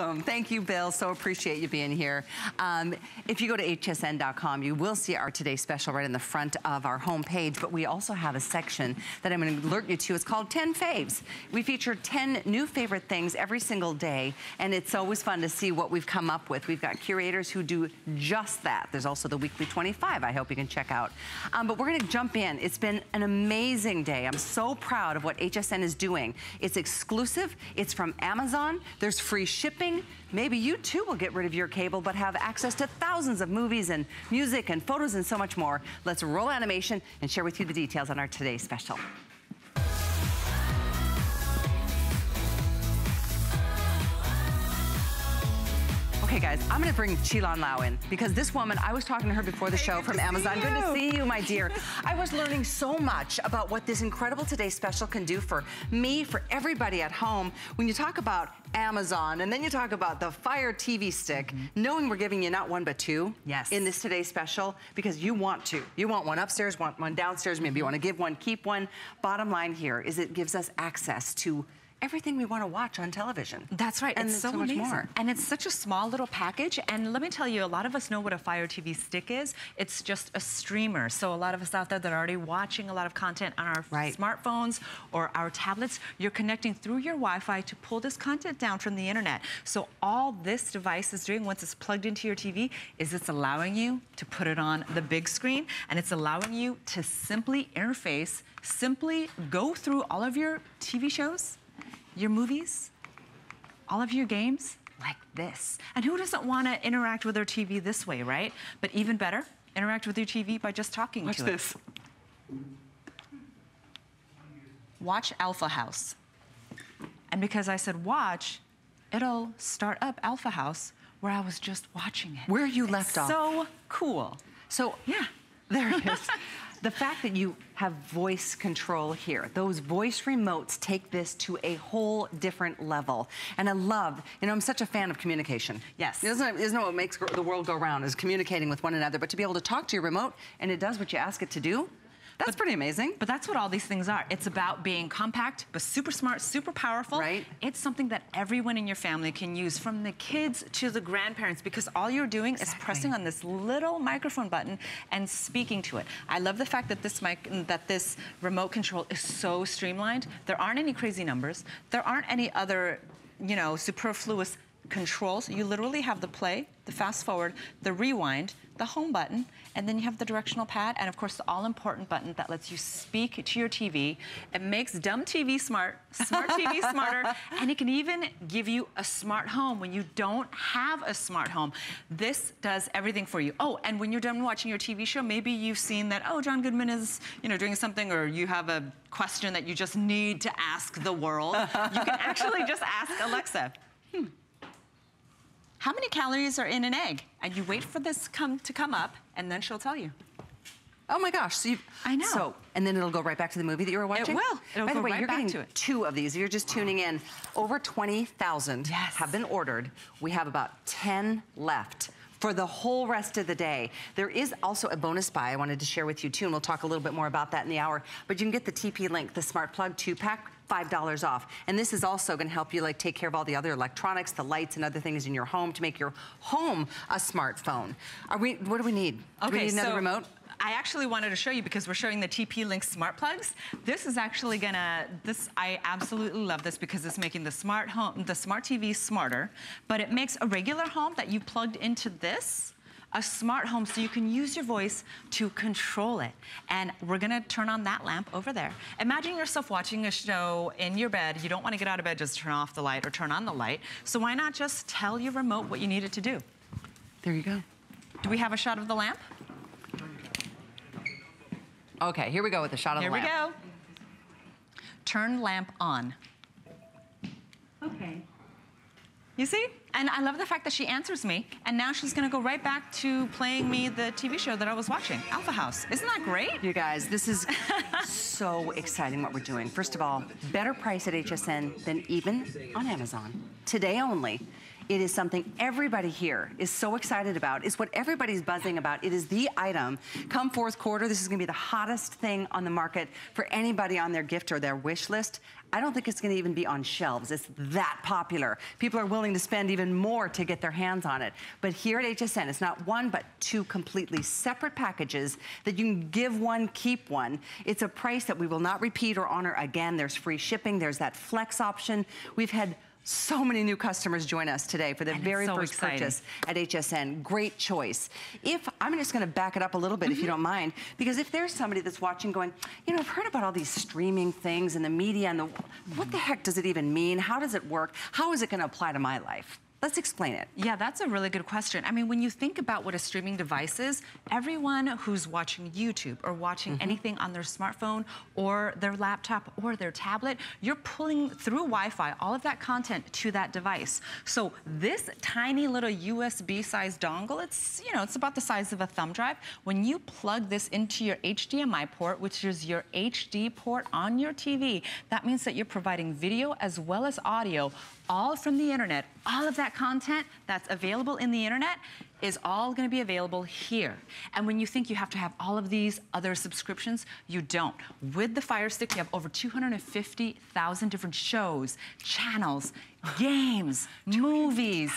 Awesome. Thank you, Bill. So appreciate you being here. Um, if you go to hsn.com, you will see our Today Special right in the front of our homepage, but we also have a section that I'm going to alert you to. It's called 10 Faves. We feature 10 new favorite things every single day, and it's always fun to see what we've come up with. We've got curators who do just that. There's also the Weekly 25 I hope you can check out. Um, but we're going to jump in. It's been an amazing day. I'm so proud of what HSN is doing. It's exclusive. It's from Amazon. There's free shipping. Maybe you too will get rid of your cable but have access to thousands of movies and music and photos and so much more. Let's roll animation and share with you the details on our today's special. Okay, guys, I'm gonna bring Chilan Lau in because this woman, I was talking to her before the hey, show from Amazon. Good to see you, my dear. I was learning so much about what this incredible Today special can do for me, for everybody at home. When you talk about Amazon, and then you talk about the Fire TV stick, mm -hmm. knowing we're giving you not one but two yes. in this Today special because you want to. You want one upstairs, want one downstairs, maybe you want to give one, keep one. Bottom line here is it gives us access to everything we want to watch on television. That's right. And it's so, so much amazing. more. And it's such a small little package. And let me tell you, a lot of us know what a Fire TV stick is. It's just a streamer. So a lot of us out there that are already watching a lot of content on our right. smartphones or our tablets, you're connecting through your Wi-Fi to pull this content down from the internet. So all this device is doing once it's plugged into your TV is it's allowing you to put it on the big screen and it's allowing you to simply interface, simply go through all of your TV shows, your movies, all of your games like this. And who doesn't want to interact with their TV this way, right? But even better, interact with your TV by just talking Watch to this. it. Watch Alpha House. And because I said watch, it'll start up Alpha House where I was just watching it. Where you it's left off. So cool. So yeah, there it is. the fact that you have voice control here, those voice remotes take this to a whole different level. And I love, you know, I'm such a fan of communication. Yes. Isn't it, isn't it what makes the world go round is communicating with one another, but to be able to talk to your remote and it does what you ask it to do, that's but, pretty amazing. But that's what all these things are. It's about being compact, but super smart, super powerful. Right. It's something that everyone in your family can use, from the kids to the grandparents, because all you're doing exactly. is pressing on this little microphone button and speaking to it. I love the fact that this mic, that this remote control is so streamlined. There aren't any crazy numbers. There aren't any other, you know, superfluous controls. You literally have the play, the fast forward, the rewind, the home button, and then you have the directional pad, and of course the all-important button that lets you speak to your TV. It makes dumb TV smart, smart TV smarter, and it can even give you a smart home when you don't have a smart home. This does everything for you. Oh, and when you're done watching your TV show, maybe you've seen that, oh, John Goodman is, you know, doing something, or you have a question that you just need to ask the world. you can actually just ask Alexa, hmm, how many calories are in an egg? And you wait for this come to come up, and then she'll tell you. Oh my gosh, so you, I know. So, and then it'll go right back to the movie that you were watching? It will. It'll By the way, right you're getting to it. two of these. If you're just tuning in, over 20,000 yes. have been ordered. We have about 10 left for the whole rest of the day. There is also a bonus buy I wanted to share with you too, and we'll talk a little bit more about that in the hour. But you can get the TP Link, the Smart Plug 2-pack, $5 off. And this is also gonna help you like take care of all the other electronics, the lights and other things in your home to make your home a smartphone. Are we, what do we need? Okay, do we need another so remote? I actually wanted to show you because we're showing the TP Link smart plugs. This is actually gonna, this, I absolutely love this because it's making the smart home, the smart TV smarter, but it makes a regular home that you plugged into this, a smart home so you can use your voice to control it. And we're gonna turn on that lamp over there. Imagine yourself watching a show in your bed. You don't wanna get out of bed, just turn off the light or turn on the light. So why not just tell your remote what you need it to do? There you go. Do we have a shot of the lamp? Okay, here we go with the shot of here the lamp. Here we go. Turn lamp on. Okay. You see? And I love the fact that she answers me, and now she's gonna go right back to playing me the TV show that I was watching, Alpha House. Isn't that great? You guys, this is so exciting what we're doing. First of all, better price at HSN than even on Amazon. Today only. It is something everybody here is so excited about. It's what everybody's buzzing about. It is the item. Come fourth quarter, this is gonna be the hottest thing on the market for anybody on their gift or their wish list. I don't think it's gonna even be on shelves. It's that popular. People are willing to spend even more to get their hands on it. But here at HSN, it's not one, but two completely separate packages that you can give one, keep one. It's a price that we will not repeat or honor again. There's free shipping. There's that flex option. We've had so many new customers join us today for their And very so first exciting. purchase at HSN. Great choice. If, I'm just gonna back it up a little bit if you mm-hmm. don't mind, because if there's somebody that's watching going, you know, I've heard about all these streaming things and the media and the, what the heck does it even mean? How does it work? How is it gonna apply to my life? Let's explain it. Yeah, that's a really good question. I mean, when you think about what a streaming device is, everyone who's watching YouTube or watching Mm-hmm. anything on their smartphone or their laptop or their tablet, you're pulling through Wi-Fi all of that content to that device. So this tiny little USB-sized dongle, it's, you know, it's about the size of a thumb drive. When you plug this into your HDMI port, which is your HD port on your TV, that means that you're providing video as well as audio all from the internet. All of that content that's available in the internet is all gonna be available here. And when you think you have to have all of these other subscriptions, you don't. With the Fire Stick, you have over 250,000 different shows, channels, games, movies,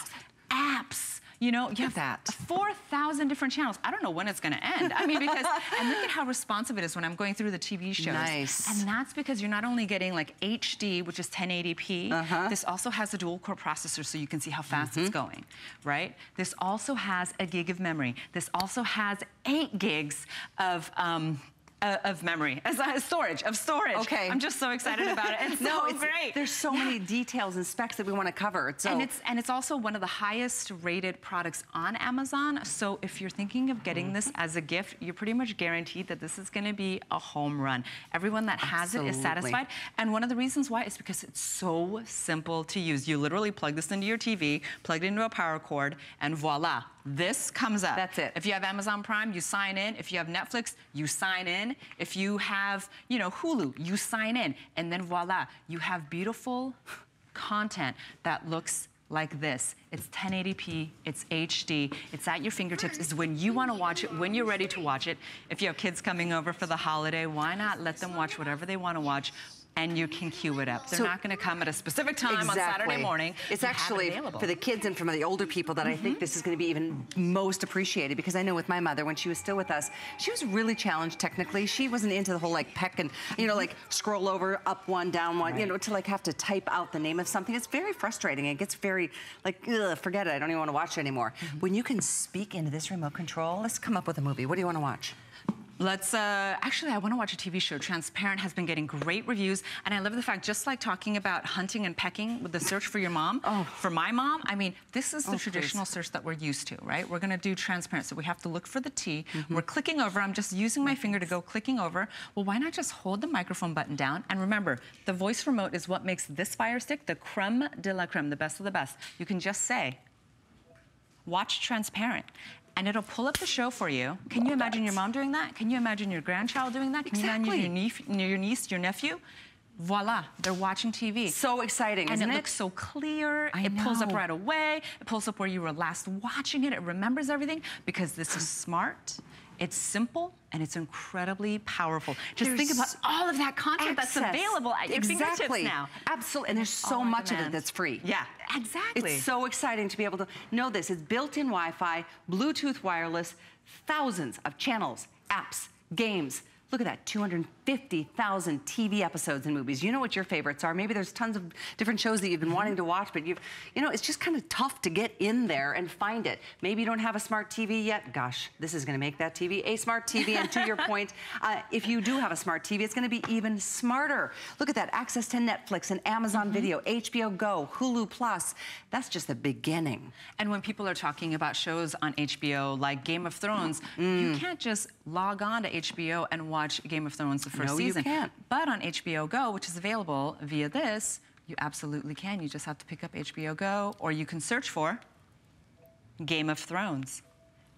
apps. You know, you have that. 4,000 different channels. I don't know when it's gonna end. I mean, because, and look at how responsive it is when I'm going through the TV shows. Nice. And that's because you're not only getting like HD, which is 1080p, Uh-huh. this also has a dual core processor so you can see how fast it's Mm-hmm. going, right? This also has a gig of memory. This also has eight gigs of, um, uh, of memory, as uh, storage, of storage. Okay. I'm just so excited about it. It's no, so it's, great. there's so many details and specs that we wanna cover. So And it's and it's also one of the highest rated products on Amazon. So if you're thinking of getting this as a gift, you're pretty much guaranteed that this is going to be a home run. Everyone that has it is satisfied. And one of the reasons why is because it's so simple to use. You literally plug this into your TV, plug it into a power cord, and voila, this comes up. That's it. If you have Amazon Prime, you sign in. If you have Netflix, you sign in. If you have, you know, Hulu, you sign in. And then voila, you have beautiful content that looks like this. It's 1080p, it's HD, it's at your fingertips. It's when you want to watch it, when you're ready to watch it. If you have kids coming over for the holiday, why not let them watch whatever they want to watch and you can queue it up. They're So- not going to come at a specific time exactly. on Saturday morning. It's have it actually for the kids and for the older people that I Mm-hmm. think this is going to be even most appreciated because I know with my mother when she was still with us, she was really challenged technically. She wasn't into the whole like peck and you know like scroll over up one down one you know to like have to type out the name of something. It's very frustrating. It gets very like ugh, forget it. I don't even want to watch it anymore. Mm-hmm. When you can speak into this remote control, let's come up with a movie. What do you want to watch? Let's, uh, actually, I want to watch a TV show. Transparent has been getting great reviews. And I love the fact, just like talking about hunting and pecking with the search for your mom, Oh. for my mom, I mean, this is the Oh, traditional search that we're used to, right? We're going to do transparent. So we have to look for the T. Mm-hmm. We're clicking over. I'm just using my finger to go clicking over. Well, why not just hold the microphone button down? And remember, the voice remote is what makes this Fire Stick the creme de la creme, the best of the best. You can just say, watch Transparent. And it'll pull up the show for you. Can you imagine your mom doing that? Can you imagine your grandchild doing that? Can you Exactly. imagine your, niece, your niece, your nephew? Voila, they're watching TV. So exciting, and isn't it it? looks so clear. I it pulls up right away. It pulls up where you were last watching it. It remembers everything because this is smart. It's simple and it's incredibly powerful. Just think about all of that content that's available at your fingertips now. Absolutely, and there's so all much of it that's free. Yeah, exactly. It's so exciting to be able to know this. It's built-in Wi-Fi, Bluetooth wireless, thousands of channels, apps, games. Look at that, 250,000 TV episodes and movies. You know what your favorites are. Maybe there's tons of different shows that you've been wanting to watch, but you've, you know, it's just kind of tough to get in there and find it. Maybe you don't have a smart TV yet. Gosh, this is gonna make that TV a smart TV. And to your point, uh, if you do have a smart TV, it's gonna be even smarter. Look at that, access to Netflix and Amazon Video, HBO Go, Hulu Plus. That's just the beginning. And when people are talking about shows on HBO like Game of Thrones, Mm. you can't just log on to HBO and watch Game of Thrones the first No, you season. can't. But on HBO Go, which is available via this, you absolutely can. You just have to pick up HBO Go, or you can search for Game of Thrones.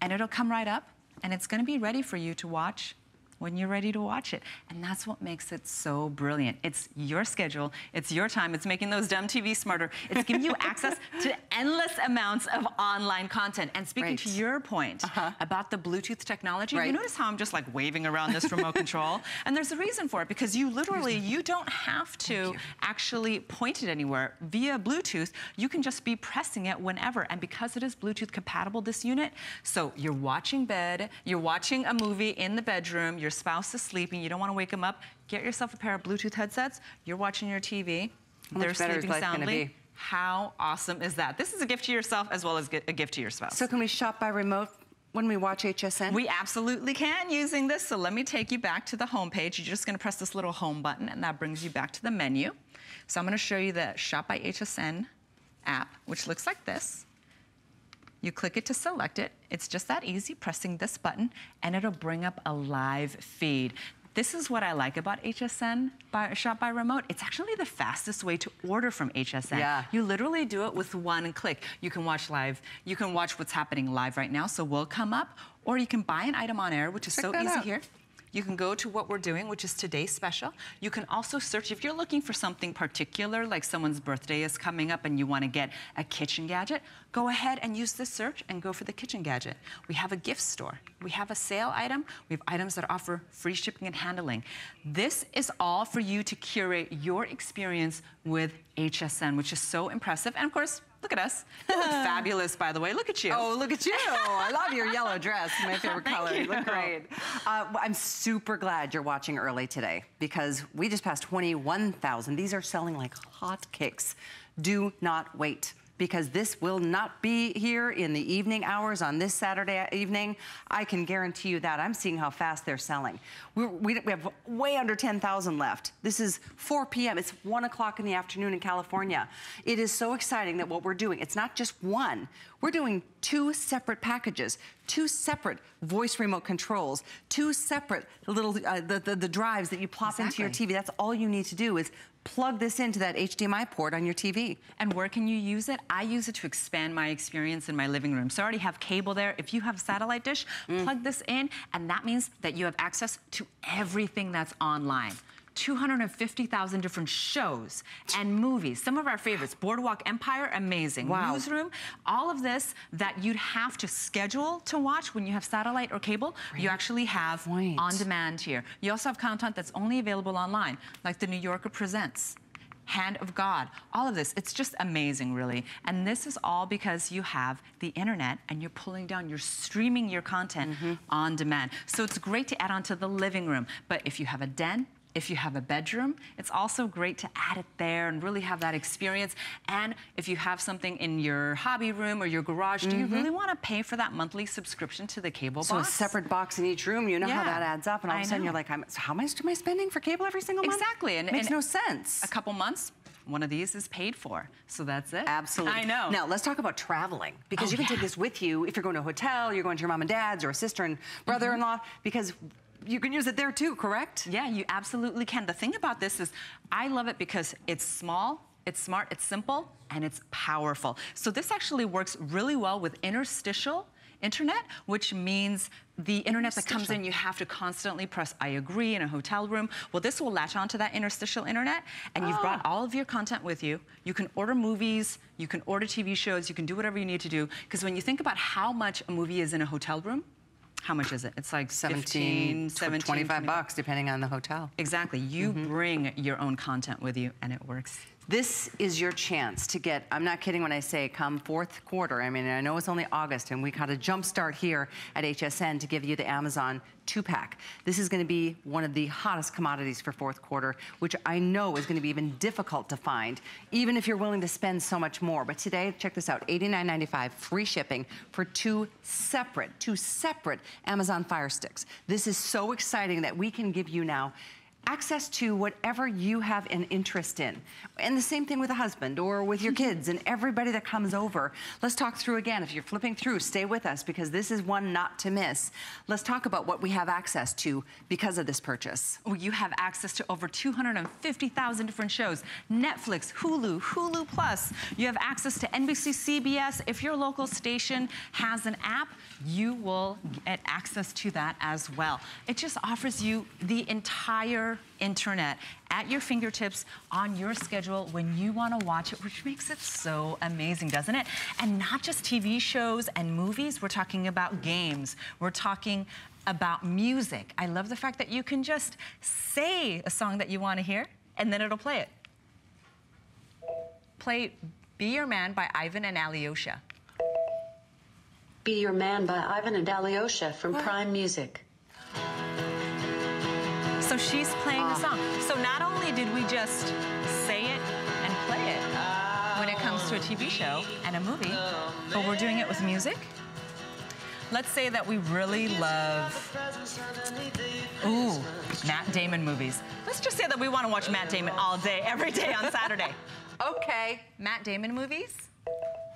And it'll come right up, and it's gonna be ready for you to watch when you're ready to watch it. And that's what makes it so brilliant. It's your schedule, it's your time, it's making those dumb TVs smarter. It's giving you access to endless amounts of online content. And speaking right. to your point uh -huh. about the Bluetooth technology, right. you notice how I'm just like waving around this remote control? And there's a reason for it because you literally, you don't have to actually point it anywhere. Via Bluetooth, you can just be pressing it whenever. And because it is Bluetooth compatible, this unit, so you're watching bed, you're watching a movie in the bedroom, your spouse is sleeping, you don't want to wake them up, get yourself a pair of Bluetooth headsets, you're watching your TV, How they're sleeping soundly. How awesome is that? This is a gift to yourself as well as a gift to your spouse. So can we shop by remote when we watch HSN? We absolutely can using this. So let me take you back to the home page. You're just gonna press this little home button and that brings you back to the menu. So I'm gonna show you the Shop by HSN app, which looks like this. You click it to select it. It's just that easy, pressing this button, and it'll bring up a live feed. This is what I like about HSN by, Shop by Remote. It's actually the fastest way to order from HSN. Yeah. You literally do it with one click. You can watch live. You can watch what's happening live right now, so we'll come up, or you can buy an item on air, which is Check so easy out. here. You can go to what we're doing, which is today's special. You can also search if you're looking for something particular, like someone's birthday is coming up and you want to get a kitchen gadget, go ahead and use this search and go for the kitchen gadget. We have a gift store. We have a sale item. We have items that offer free shipping and handling. This is all for you to curate your experience with HSN, which is so impressive. And of course, Look at us. You look fabulous, by the way. Look at you. Oh, look at you. I love your yellow dress. My favorite color. You. you look great. Uh, I'm super glad you're watching early today because we just passed 21,000. These are selling like hotcakes. Do not wait because this will not be here in the evening hours on this Saturday evening. I can guarantee you that. I'm seeing how fast they're selling. We, we, have way under 10,000 left. This is 4 p.m. It's 1 o'clock in the afternoon in California. It is so exciting that what we're doing, it's not just one. We're doing two separate packages, two separate voice remote controls, two separate little, uh, the, the, the, drives that you plop exactly. into your TV. That's all you need to do is plug this into that HDMI port on your TV. And where can you use it? I use it to expand my experience in my living room. So I already have cable there. If you have a satellite dish, mm. plug this in, and that means that you have access to everything that's online. 250,000 different shows and movies. Some of our favorites, Boardwalk Empire, amazing. Wow. Newsroom, all of this that you'd have to schedule to watch when you have satellite or cable, Great you actually have point. on demand here. You also have content that's only available online, like The New Yorker Presents. Hand of God, all of this. It's just amazing, really. And this is all because you have the internet and you're pulling down, you're streaming your content mm -hmm. on demand. So it's great to add on to the living room. But if you have a den, if you have a bedroom, it's also great to add it there and really have that experience. And if you have something in your hobby room or your garage, mm -hmm. do you really mm-hmm. want to pay for that monthly subscription to the cable so box? So a separate box in each room, you know yeah. how that adds up. And all of a sudden you're like, so how much am I spending for cable every single month? Exactly. And, it makes and no sense. A couple months, one of these is paid for. So that's it. Absolutely. I know. Now, let's talk about traveling. Because oh, you can yeah. take this with you if you're going to a hotel, you're going to your mom and dad's or a sister and brother-in-law, mm -hmm. because you can use it there too, correct? Yeah, you absolutely can. The thing about this is I love it because it's small, it's smart, it's simple, and it's powerful. So this actually works really well with interstitial internet, which means the internet that comes in, you have to constantly press I agree in a hotel room. Well, this will latch onto that interstitial internet, and you've brought ah. all of your content with you. You can order movies, you can order TV shows, you can do whatever you need to do. Because when you think about how much a movie is in a hotel room, how much is it? It's like 17, 17 25 bucks, depending on the hotel. Exactly. You mm -hmm. bring your own content with you, and it works. This is your chance to get, I'm not kidding when I say come fourth quarter. I mean, I know it's only August and we got a jump start here at HSN to give you the Amazon two pack. This is gonna be one of the hottest commodities for fourth quarter, which I know is gonna be even difficult to find, even if you're willing to spend so much more. But today, check this out, $89.95 free shipping for two separate, two separate Amazon Fire Sticks. This is so exciting that we can give you now access to whatever you have an interest in. And the same thing with a husband or with your kids and everybody that comes over. Let's talk through again. If you're flipping through, stay with us because this is one not to miss. Let's talk about what we have access to because of this purchase. Well, you have access to over 250,000 different shows. Netflix, Hulu, Hulu Plus. You have access to NBC, CBS. If your local station has an app, you will get access to that as well. It just offers you the entire internet at your fingertips on your schedule when you want to watch it, which makes it so amazing, doesn't it? And not just TV shows and movies, we're talking about games. We're talking about music. I love the fact that you can just say a song that you want to hear and then it'll play it. Play Be Your Man by Ivan and Alyosha. Be Your Man by Ivan and Alyosha from Prime Music. So she's playing the song. So not only did we just say it and play it when it comes to a TV show and a movie, but we're doing it with music. Let's say that we really love, ooh, Matt Damon movies. Let's just say that we want to watch Matt Damon all day, every day on Saturday. Okay. Matt Damon movies,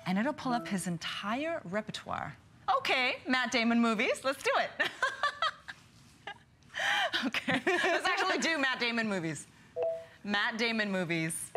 and it'll pull up his entire repertoire. Okay, Matt Damon movies, let's do it. okay, let's actually do Matt Damon movies. Matt Damon movies.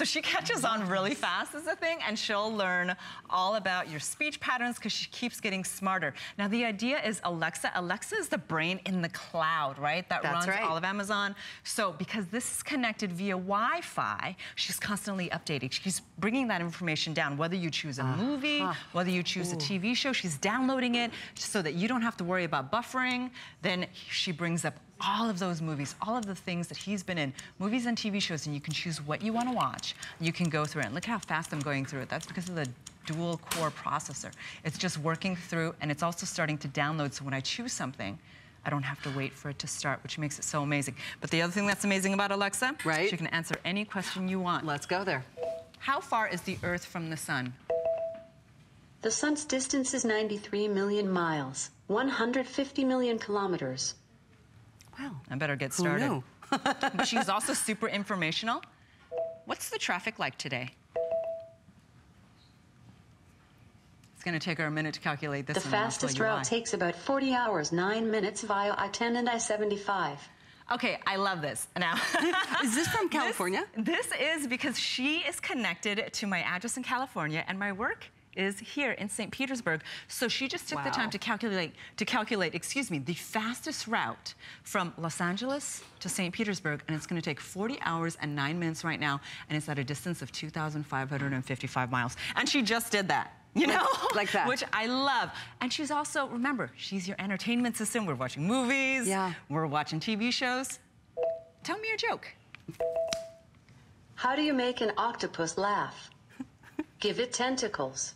So she catches on really fast is the thing, and she'll learn all about your speech patterns because she keeps getting smarter. Now the idea is Alexa. Alexa is the brain in the cloud, right? That That's runs right. all of Amazon. So because this is connected via Wi-Fi, she's constantly updating. She's bringing that information down, whether you choose a uh-huh. movie, whether you choose a TV show, she's downloading it so that you don't have to worry about buffering. Then she brings up all of those movies, all of the things that he's been in, movies and TV shows, and you can choose what you want to watch. You can go through it. And look how fast I'm going through it. That's because of the dual core processor. It's just working through, and it's also starting to download, so when I choose something, I don't have to wait for it to start, which makes it so amazing. But the other thing that's amazing about Alexa, Right. she can answer any question you want. Let's go there. How far is the Earth from the sun? The sun's distance is 93 million miles, 150 million kilometers. Wow. I better get Who started. knew? but she's also super informational. What's the traffic like today? It's going to take her a minute to calculate this The one, and I'll tell fastest route why. takes about 40 hours, 9 minutes via I-10 and I-75. Okay, I love this. Now, Is this from California? This, this is because she is connected to my address in California, and my work is here in St. Petersburg. So she just took the time to calculate, to calculate, excuse me, the fastest route from Los Angeles to St. Petersburg, and it's going to take 40 hours and nine minutes right now, and it's at a distance of 2,555 miles. And she just did that. You know, like that. which I love. And she's also, remember, she's your entertainment system. We're watching movies. Yeah. We're watching TV shows. Tell me a joke. How do you make an octopus laugh? Give it tentacles.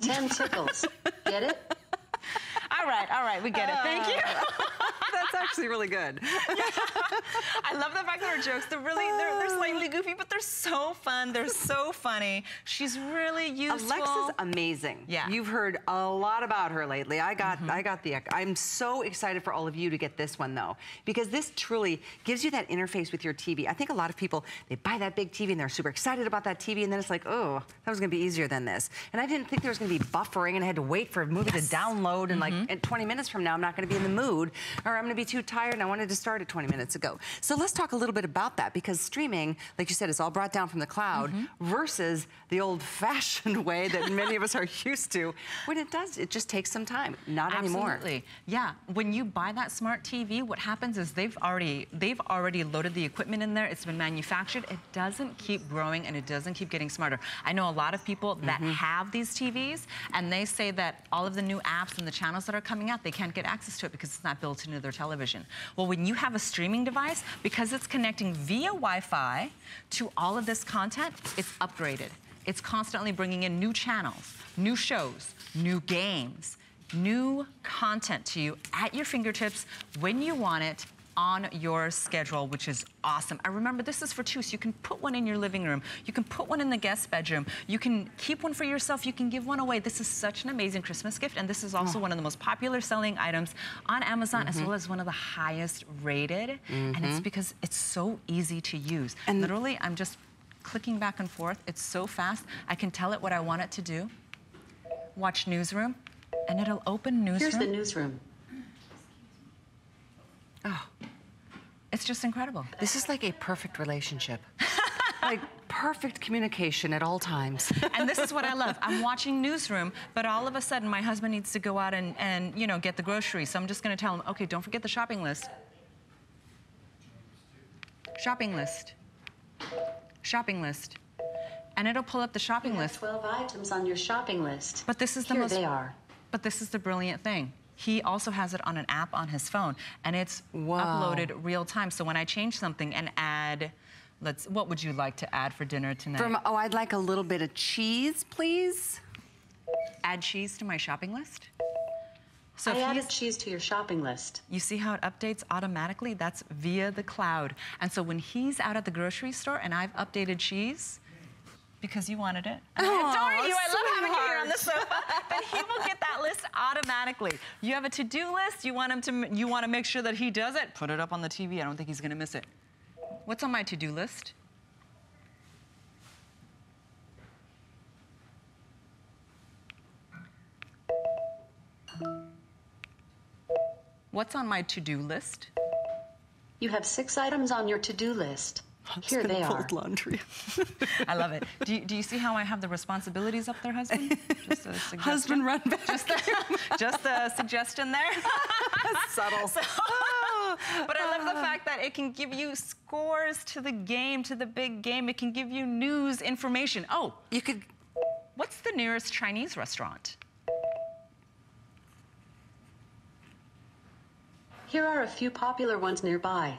Ten tickles. Get it? All right, all right, we get it. Thank you. Uh, That's actually really good. I love the fact that her jokes, they're really, they're, they're oh. slightly goofy, but they're so fun. They're so funny. She's really useful. Alexa's amazing. Yeah. You've heard a lot about her lately. I got mm-hmm. I got the I'm so excited for all of you to get this one though because this truly gives you that interface with your TV. I think a lot of people they buy that big TV and they're super excited about that TV and then it's like, "Oh, that was going to be easier than this." And I didn't think there was going to be buffering and I had to wait for a movie to download and like mm-hmm. in 20 minutes from now I'm not going to be in the mood or I'm going to be too tired and I wanted to start it 20 minutes ago. So let's talk a little bit about that because streaming, like you said, is all brought down from the cloud versus the old-fashioned way that many of us are used to. When it does, it just takes some time. Not anymore. Absolutely. Yeah. When you buy that smart TV, what happens is they've already they've already loaded the equipment in there. It's been manufactured. It doesn't keep growing and it doesn't keep getting smarter. I know a lot of people that Mm-hmm. have these TVs and they say that all of the new apps and the channels that are coming out, they can't get access to it because it's not built into their television. Well, when you have a streaming device, because it's connecting via Wi-Fi to all of this content, it's upgraded. It's constantly bringing in new channels, new shows, new games, new content to you at your fingertips when you want it, on your schedule, which is awesome. I remember this is for two, so you can put one in your living room. You can put one in the guest bedroom. You can keep one for yourself. You can give one away. This is such an amazing Christmas gift, and this is also oh. one of the most popular selling items on Amazon, mm -hmm. as mm-hmm. well as one of the highest rated. Mm -hmm. And it's mm-hmm. because it's so easy to use. And literally, I'm just clicking back and forth. It's so fast. I can tell it what I want it to do. Watch Newsroom, and it'll open Newsroom. Here's the Newsroom. Oh, it's just incredible. This is like a perfect relationship. like perfect communication at all times. and this is what I love. I'm watching Newsroom, but all of a sudden my husband needs to go out and, and you know, get the groceries. So I'm just gonna tell him, okay, don't forget the shopping list. Shopping list. Shopping list. And it'll pull up the shopping you list. 12 items on your shopping list. But this is the Here most. they are. But this is the brilliant thing. He also has it on an app on his phone, and it's uploaded real time. So when I change something and add, let's, what would you like to add for dinner tonight? From, oh, I'd like a little bit of cheese, please. Add cheese to my shopping list. So I added cheese to your shopping list. You see how it updates automatically? That's via the cloud. And so when he's out at the grocery store and I've updated cheese, because you wanted it. And oh, I adore you. I love having you here on the sofa. but he will get that list automatically. You have a to-do list. You want him to. You want to make sure that he does it. Put it up on the TV. I don't think he's going to miss it. What's on my to-do list? What's on my to-do list? You have six items on your to-do list. Here they are. laundry. I love it. Do you, do you, see how I have the responsibilities up there, husband? Just a suggestion. Husband, run back. Just a, just a suggestion there. Subtle. So, but I love the fact that it can give you scores to the game, to the big game. It can give you news, information. Oh, you could. What's the nearest Chinese restaurant? Here are a few popular ones nearby.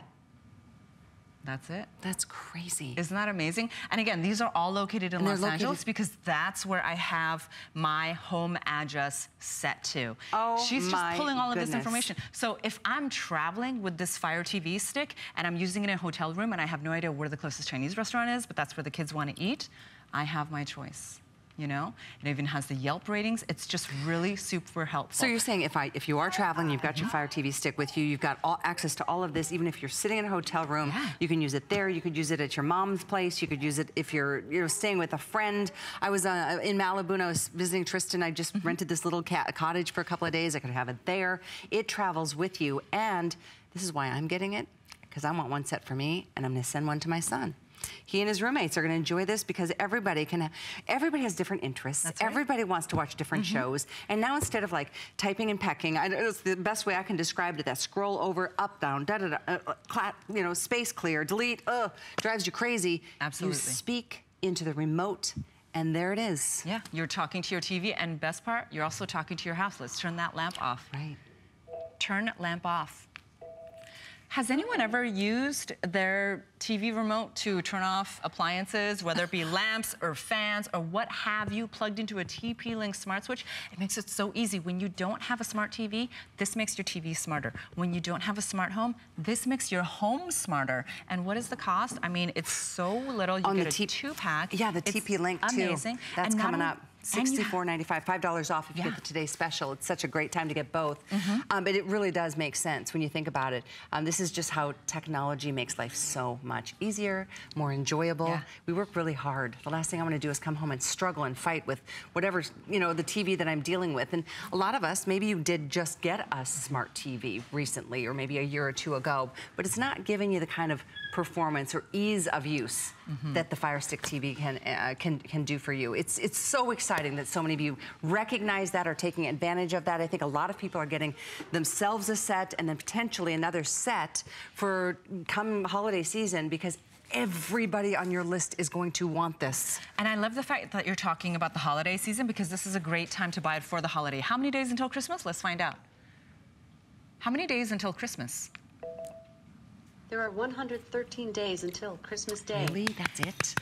That's it. That's crazy. Isn't that amazing? And again, these are all located in and Los. Angeles because that's where I have my home address set to. Oh, She's just pulling all goodness. of this information. So if I'm traveling with this Fire TV stick and I'm using it in a hotel room and I have no idea where the closest Chinese restaurant is, but that's where the kids want to eat, I have my choice you know? It even has the Yelp ratings. It's just really super helpful. So you're saying if I if you are traveling, you've got your Fire TV stick with you, you've got all access to all of this, even if you're sitting in a hotel room, yeah. you can use it there, you could use it at your mom's place, you could use it if you're you know staying with a friend. I was uh, in Malibu and I was visiting Tristan. I just mm -hmm. rented this little cottage for a couple of days. I could have it there. It travels with you and this is why I'm getting it because I want one set for me and I'm going to send one to my son. He and his roommates are going to enjoy this because everybody can, everybody has different interests. Right. Everybody wants to watch different mm -hmm. shows. And now instead of like typing and pecking, I, it's the best way I can describe it, that scroll over, up, down, da, da, da, uh, uh you know, space clear, delete, uh, drives you crazy. Absolutely. You speak into the remote and there it is. Yeah, you're talking to your TV, and best part, you're also talking to your house. Let's turn that lamp off. Right. Turn lamp off. Has anyone ever used their TV remote to turn off appliances, whether it be lamps or fans or what have you, plugged into a TP-Link smart switch? It makes it so easy. When you don't have a smart TV, this makes your TV smarter. When you don't have a smart home, this makes your home smarter. And what is the cost? I mean, it's so little. You On get the a two-pack. Yeah, the TP-Link too. Amazing. That's and coming up. $64.95, $5 off if yeah. you get the Today Special. It's such a great time to get both. Mm -hmm. um, but it really does make sense when you think about it. Um, this is just how technology makes life so much easier, more enjoyable. Yeah. We work really hard. The last thing I want to do is come home and struggle and fight with whatever, you know, the TV that I'm dealing with. And a lot of us, maybe you did just get a smart TV recently or maybe a year or two ago, but it's not giving you the kind of performance or ease of use mm -hmm. that the Fire Stick TV can, uh, can, can do for you. It's, it's so exciting that so many of you recognize that, or taking advantage of that. I think a lot of people are getting themselves a set and then potentially another set for come holiday season because everybody on your list is going to want this. And I love the fact that you're talking about the holiday season because this is a great time to buy it for the holiday. How many days until Christmas? Let's find out. How many days until Christmas? There are 113 days until Christmas Day. Really? That's it?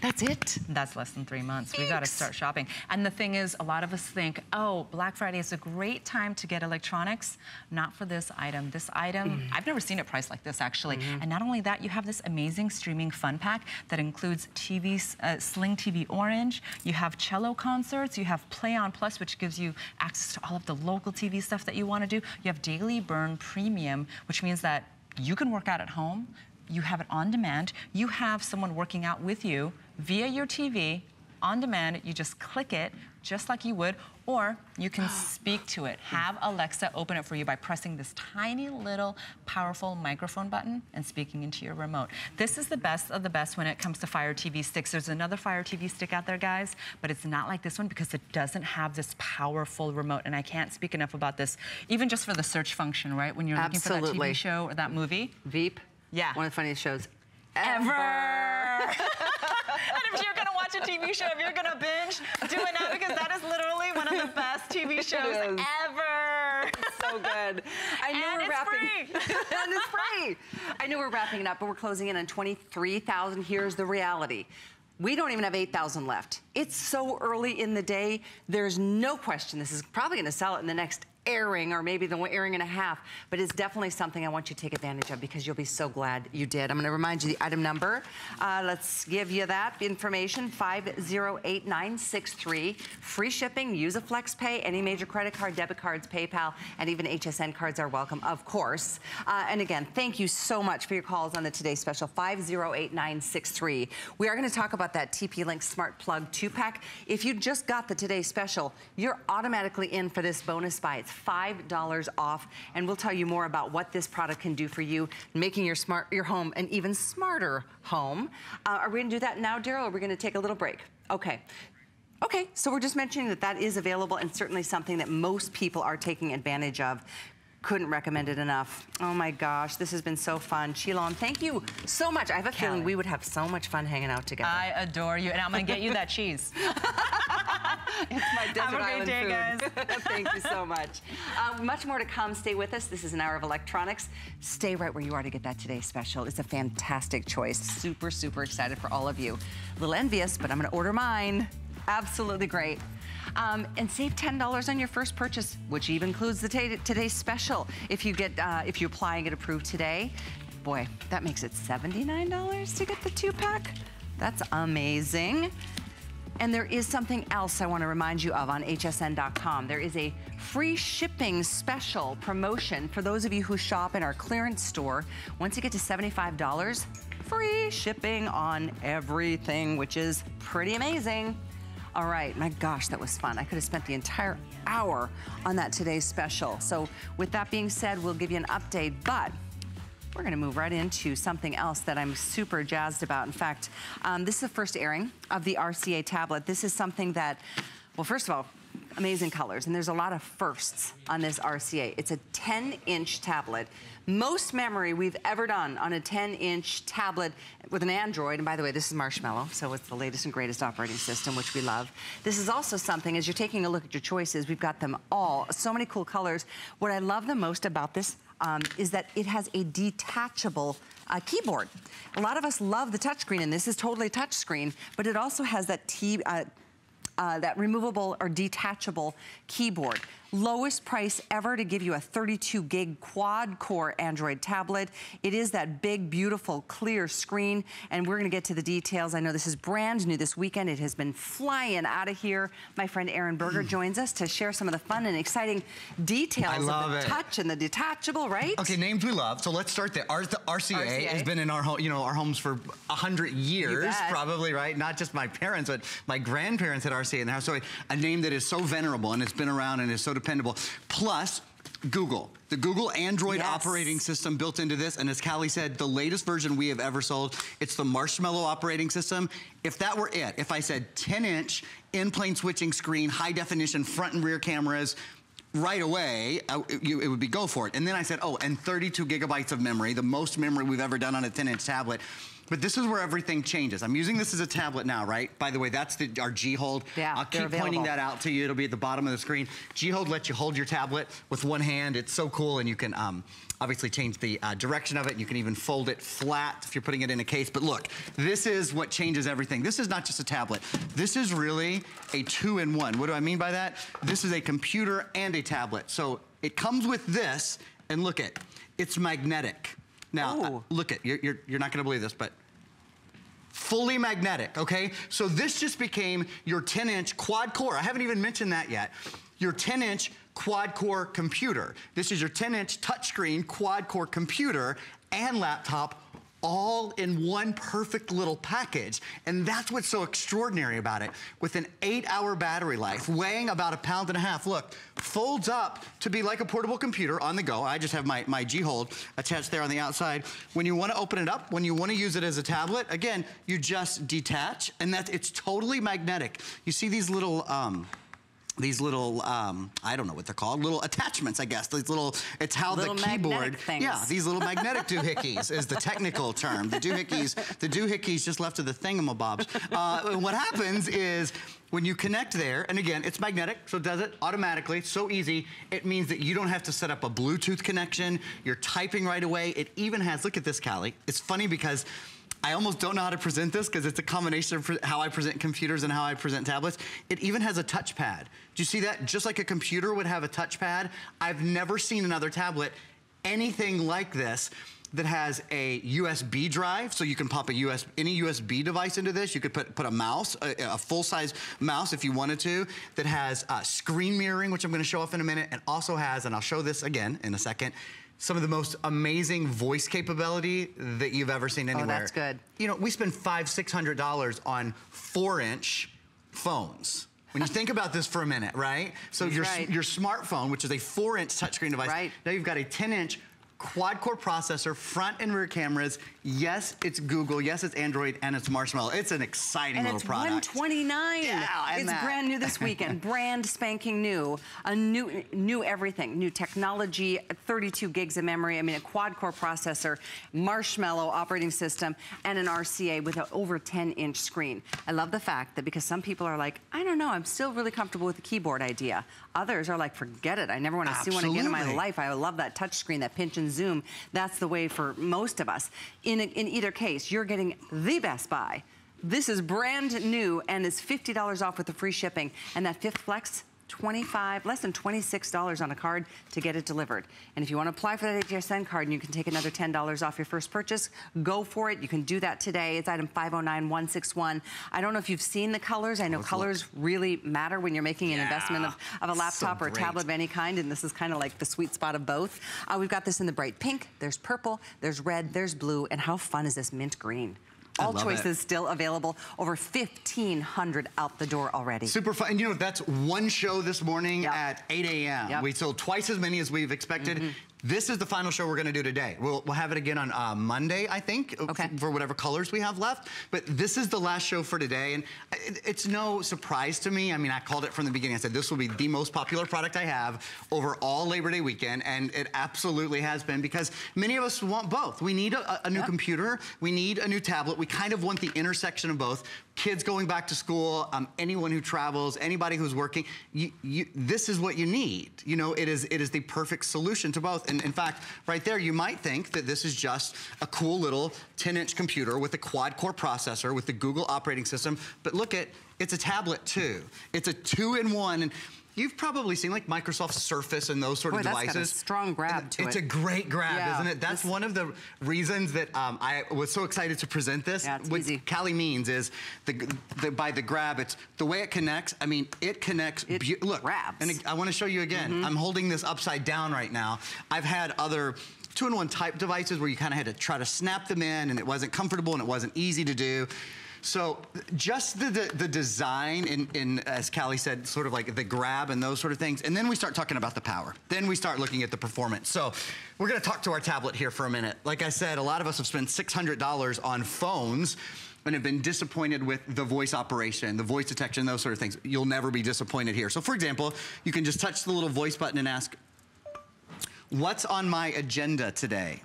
That's it? That's less than three months. We got to start shopping. And the thing is, a lot of us think, oh, Black Friday is a great time to get electronics. Not for this item. This item, mm. I've never seen it priced like this, actually. Mm -hmm. And not only that, you have this amazing streaming fun pack that includes TV, uh, Sling TV Orange. You have Qello Concerts. You have Play On Plus, which gives you access to all of the local TV stuff that you want to do. You have Daily Burn Premium, which means that you can work out at home. You have it on demand. You have someone working out with you via your TV on demand. You just click it just like you would, or you can speak to it. Have Alexa open it for you by pressing this tiny little powerful microphone button and speaking into your remote. This is the best of the best when it comes to Fire TV sticks. There's another Fire TV stick out there, guys, but it's not like this one because it doesn't have this powerful remote, and I can't speak enough about this, even just for the search function, right? When you're Absolutely. looking for that TV show or that movie. Veep. Yeah. One of the funniest shows ever. and if you're gonna watch a TV show, if you're gonna binge, do it now because that is literally one of the best TV shows ever. It's so good. I know and we're wrapping. Free. and it's free. I know we're wrapping it up, but we're closing in on 23,000. Here's the reality. We don't even have 8,000 left. It's so early in the day. There's no question this is probably going to sell it in the next airing or maybe the one airing and a half, but it's definitely something I want you to take advantage of because you'll be so glad you did. I'm gonna remind you the item number. Uh, let's give you that information, 508963. Free shipping, use a flex pay, any major credit card, debit cards, PayPal, and even HSN cards are welcome, of course. Uh, and again, thank you so much for your calls on the Today Special, 508963. We are gonna talk about that TP-Link Smart Plug 2-pack. If you just got the Today Special, you're automatically in for this bonus buy. It's $5 off. And we'll tell you more about what this product can do for you, making your smart your home an even smarter home. Uh, are we gonna do that now, Daryl, or are we gonna take a little break? Okay. Okay, so we're just mentioning that that is available and certainly something that most people are taking advantage of couldn't recommend it enough. Oh my gosh, this has been so fun. Shilon, thank you so much. I have a Callie. feeling we would have so much fun hanging out together. I adore you, and I'm gonna get you that cheese. it's my desert have a great day, food. guys. thank you so much. Uh, much more to come. Stay with us. This is an hour of electronics. Stay right where you are to get that today special. It's a fantastic choice. Super, super excited for all of you. A little envious, but I'm gonna order mine. Absolutely great. Um, and save $10 on your first purchase, which even includes the today's special. If you get, uh, if you apply and get approved today, boy, that makes it $79 to get the two pack. That's amazing. And there is something else I want to remind you of on hsn.com. There is a free shipping special promotion for those of you who shop in our clearance store. Once you get to $75, free shipping on everything, which is pretty amazing. All right, my gosh, that was fun. I could have spent the entire hour on that today's special. So with that being said, we'll give you an update, but we're gonna move right into something else that I'm super jazzed about. In fact, um, this is the first airing of the RCA tablet. This is something that, well, first of all, amazing colors, and there's a lot of firsts on this RCA. It's a 10 inch tablet most memory we've ever done on a 10-inch tablet with an Android. And by the way, this is Marshmallow, so it's the latest and greatest operating system, which we love. This is also something, as you're taking a look at your choices, we've got them all. So many cool colors. What I love the most about this um, is that it has a detachable uh, keyboard. A lot of us love the touchscreen, and this is totally touchscreen, but it also has that T, uh, uh, that removable or detachable keyboard. Lowest price ever to give you a 32 gig quad core Android tablet. It is that big, beautiful, clear screen. And we're gonna get to the details. I know this is brand new this weekend. It has been flying out of here. My friend Aaron Berger joins us to share some of the fun and exciting details of the it. touch and the detachable, right? Okay, names we love. So let's start there. Our, the RCA, RCA, has been in our home, you know, our homes for a hundred years, probably, right? Not just my parents, but my grandparents had RCA in the house. So a name that is so venerable and it's been around and is so dependable. Plus, Google. The Google Android yes. operating system built into this, and as Callie said, the latest version we have ever sold, it's the Marshmallow operating system. If that were it, if I said 10-inch in-plane switching screen, high definition front and rear cameras, right away, it, it, would be go for it. And then I said, oh, and 32 gigabytes of memory, the most memory we've ever done on a 10-inch tablet. But this is where everything changes. I'm using this as a tablet now, right? By the way, that's the, our G-Hold. Yeah, I'll keep pointing that out to you. It'll be at the bottom of the screen. G-Hold lets you hold your tablet with one hand. It's so cool, and you can um, obviously change the uh, direction of it. You can even fold it flat if you're putting it in a case. But look, this is what changes everything. This is not just a tablet. This is really a two-in-one. What do I mean by that? This is a computer and a tablet. So it comes with this, and look at, it's magnetic. Now, uh, look at, you're, you're, you're not gonna believe this, but fully magnetic, okay? So this just became your 10 inch quad core. I haven't even mentioned that yet. Your 10 inch quad core computer. This is your 10 inch touchscreen quad core computer and laptop all in one perfect little package. And that's what's so extraordinary about it. With an eight hour battery life, weighing about a pound and a half, look, folds up to be like a portable computer on the go. I just have my, my G-Hold attached there on the outside. When you wanna open it up, when you wanna use it as a tablet, again, you just detach and that's, it's totally magnetic. You see these little, um, these little, um, I don't know what they're called, little attachments, I guess. These little, it's how little the keyboard, things. yeah, these little magnetic doohickeys is the technical term. The doohickeys, the doohickeys just left of the thingamabobs. Uh, what happens is when you connect there, and again, it's magnetic, so it does it automatically, It's so easy. It means that you don't have to set up a Bluetooth connection. You're typing right away. It even has, look at this, Callie. It's funny because I almost don't know how to present this because it's a combination of how I present computers and how I present tablets. It even has a touchpad. Do you see that? Just like a computer would have a touchpad, I've never seen another tablet anything like this that has a USB drive, so you can pop a US, any USB device into this. You could put, put a mouse, a, a full-size mouse if you wanted to, that has uh, screen mirroring, which I'm gonna show off in a minute, and also has, and I'll show this again in a second, some of the most amazing voice capability that you've ever seen anywhere. Oh, that's good. You know, we spend five, six hundred dollars on four-inch phones. When you think about this for a minute, right? So your right. your smartphone, which is a four-inch touchscreen device, right. now you've got a 10-inch quad core processor, front and rear cameras. Yes, it's Google. Yes, it's Android, and it's Marshmallow. It's an exciting and little it's product. 129. Yeah, it's that. brand new this weekend. brand spanking new. A new, new everything. New technology. 32 gigs of memory. I mean, a quad core processor, Marshmallow operating system, and an RCA with an over 10 inch screen. I love the fact that because some people are like, I don't know, I'm still really comfortable with the keyboard idea. Others are like, forget it. I never want to see one again in my life. I love that touch screen, that pinch and zoom. That's the way for most of us. In, in either case, you're getting the best buy. This is brand new and is $50 off with the free shipping. And that fifth flex, 25, less than $26 on a card to get it delivered. And if you want to apply for that HSN card and you can take another $10 off your first purchase, go for it. You can do that today. It's item 509161. I don't know if you've seen the colors. I know Let's colors really matter when you're making an Yeah. investment of, of a So laptop or a tablet of any kind, and this is kind of like the sweet spot of both. Uh, we've got this in the bright pink, there's purple, there's red, there's blue, and how fun is this mint green? All choices it. still available. Over 1,500 out the door already. Super fun. And you know, that's one show this morning Yep. at 8 a.m. Yep. We sold twice as many as we've expected. Mm-hmm. This is the final show we're going to do today. We'll, we'll have it again on uh, Monday, I think, Okay. for whatever colors we have left. But this is the last show for today. And it, it's no surprise to me. I mean, I called it from the beginning. I said, this will be the most popular product I have over all Labor Day weekend. And it absolutely has been because many of us want both. We need a, a new Yep. computer. We need a new tablet. We kind of want the intersection of both. Kids going back to school, um, anyone who travels, anybody who's working, you, you, this is what you need. You know, it is, it is the perfect solution to both. And in fact, right there, you might think that this is just a cool little 10-inch computer with a quad-core processor with the Google operating system. But look at, it's a tablet too. It's a two-in-one. You've probably seen like Microsoft Surface and those sort Boy, of that's got a devices. strong grab to it's it. a great grab, Yeah, isn't it? That's this- one of the reasons that um, I was so excited to present this. Yeah, what easy. Callie means is the, the by the grab, it's the way it connects. I mean, it connects. It look, grabs. and I want to show you again. Mm-hmm. I'm holding this upside down right now. I've had other two-in-one type devices where you kind of had to try to snap them in, and it wasn't comfortable and it wasn't easy to do. So just the, the, the design in, in, as Callie said, sort of like the grab and those sort of things. And then we start talking about the power. Then we start looking at the performance. So we're gonna talk to our tablet here for a minute. Like I said, a lot of us have spent $600 on phones and have been disappointed with the voice operation, the voice detection, those sort of things. You'll never be disappointed here. So for example, you can just touch the little voice button and ask, what's on my agenda today?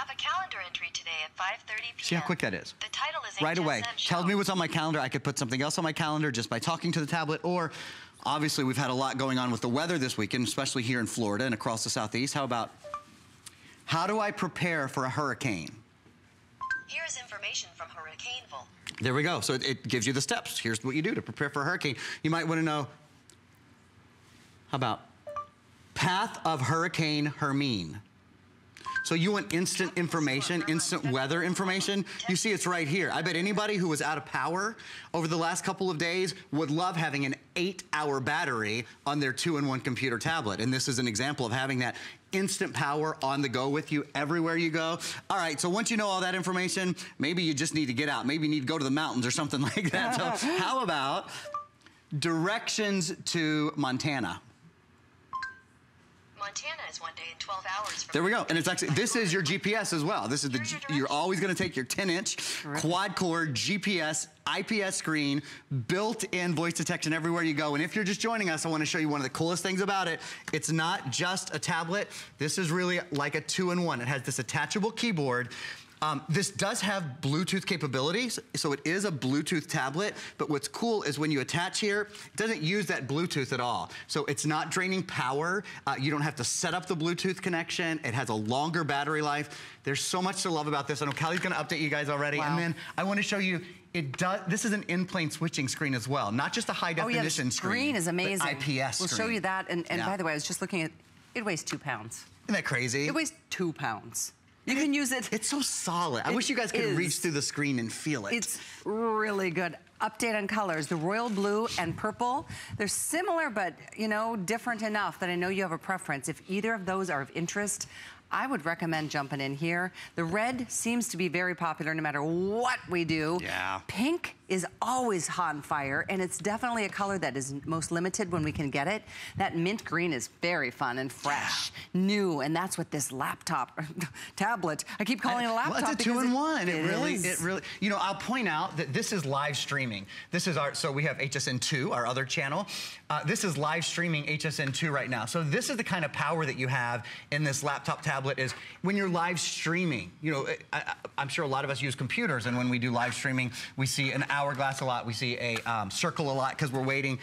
Have a calendar entry today at 5.30 p.m. See how quick that is? The title is Right away. HSN Tells me what's on my calendar. I could put something else on my calendar just by talking to the tablet or obviously we've had a lot going on with the weather this weekend, especially here in Florida and across the southeast. How about how do I prepare for a hurricane? Here's information from Hurricaneville. There we go. So it, it gives you the steps. Here's what you do to prepare for a hurricane. You might want to know, how about path of Hurricane Hermine? So you want instant information, instant weather information? You see it's right here. I bet anybody who was out of power over the last couple of days would love having an eight hour battery on their two-in-one computer tablet. And this is an example of having that instant power on the go with you everywhere you go. All right, so once you know all that information, maybe you just need to get out. Maybe you need to go to the mountains or something like that. So how about directions to Montana? Montana is one day in 12 hours. From There we go. And it's actually, this is your GPS as well. This is the, Here are your G- you're always gonna take your 10 inch quad core GPS IPS screen, built in voice detection everywhere you go. And if you're just joining us, I wanna show you one of the coolest things about it. It's not just a tablet. This is really like a two in one. It has this attachable keyboard. Um, this does have Bluetooth capabilities, so it is a Bluetooth tablet, but what's cool is when you attach here, it doesn't use that Bluetooth at all. So it's not draining power. Uh, you don't have to set up the Bluetooth connection. It has a longer battery life. There's so much to love about this. I know Callie's gonna update you guys already. Wow. And then I wanna show you, it does, this is an in-plane switching screen as well, not just a high Oh yeah, the definition screen is amazing. IPS We'll show you that. And, and Yeah. by the way, I was just looking at, it weighs two pounds. Isn't that crazy? It weighs two pounds. You can use it. It's so solid. I It wish you guys could is. reach through the screen and feel it. It's really good. Update on colors, the royal blue and purple. They're similar, but you know, different enough that I know you have a preference. If either of those are of interest, I would recommend jumping in here. The red seems to be very popular no matter what we do. Yeah. Pink is always hot and fire, and it's definitely a color that is most limited when we can get it. That mint green is very fun and fresh, new, and that's what this laptop, tablet, I keep calling it a laptop Well, it's a two-in-one. It, it really, is. it really. You know, I'll point out that this is live streaming. This is our. So we have HSN2, our other channel. Uh, this is live streaming HSN2 right now. So this is the kind of power that you have in this laptop tablet. Is when you're live streaming. You know, I, I, I'm sure a lot of us use computers, and when we do live streaming, we see an hourglass a lot. We see a um, circle a lot because we're waiting.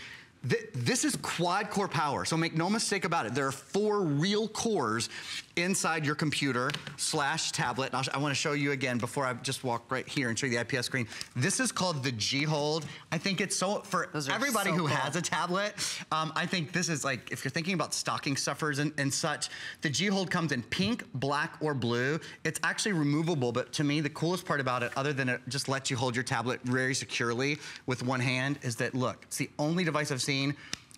Th- This is quad core power, so make no mistake about it. There are four real cores inside your computer slash tablet. And I'll I want to show you again before I just walk right here and show you the IPS screen. This is called the G Hold. I think it's so for everybody so who cool. has a tablet. Um, I think this is like if you're thinking about stocking stuffers and, and such. The G Hold comes in pink, black, or blue. It's actually removable, but to me, the coolest part about it, other than it just lets you hold your tablet very securely with one hand, is that look, it's the only device I've seen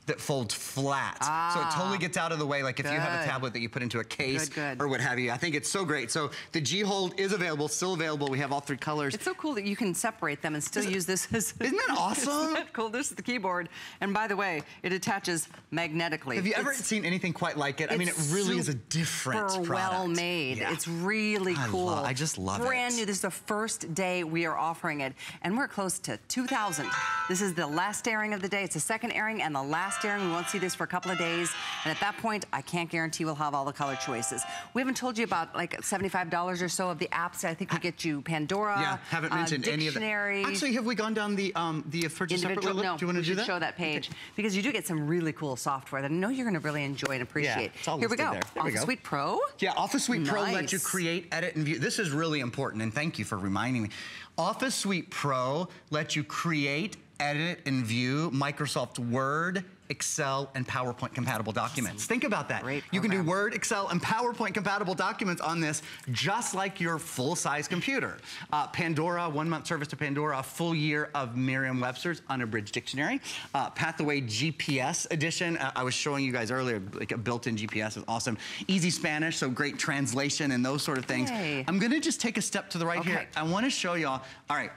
that folds flat. So it totally gets out of the way, like if you have a Ah. Tablet that you put into a case Good, good. or what have you. I think it's so great. So the G Hold is available, still available. We have all three colors. It's so cool that you can separate them and still use this as. Isn't that awesome? That cool? This is the keyboard. And by the way, it attaches magnetically. have you ever It's- seen anything quite like it? I mean, it really is a different product. well made. Yeah. It's really I cool. I just love Brand it. Brand new. This is the first day we are offering it, and we're close to 2,000. This is the last airing of the day. It's the second airing and the last We won't see this for a couple of days, and at that point, I can't guarantee we'll have all the color choices. We haven't told you about like $75 or so of the apps. I think we get you Pandora. Yeah, haven't uh, mentioned any of dictionary, that. Actually, have we gone down the um the purchase separately? No, do you want to do that? show that page because you do get some really cool software that I know you're going to really enjoy and appreciate. it's all Here we go. there. There we Office go. Suite Pro. Yeah, Office Suite Pro lets you create, edit, and view. This is really important, and thank you for reminding me. Office Suite Pro lets you create, edit, and view Microsoft Word, Excel, and PowerPoint compatible documents. Think about that. You can do. Word, Excel, and PowerPoint compatible documents on this just like your full-size computer. Uh, Pandora, one-month service to Pandora, a full year of Merriam-Webster's unabridged dictionary. Uh, Pathway GPS edition, uh, I was showing you guys earlier, like a built-in GPS is awesome. Easy Spanish, so great translation and those sort of things. Yay. I'm gonna just take a step to the right here. I wanna show y'all, all right,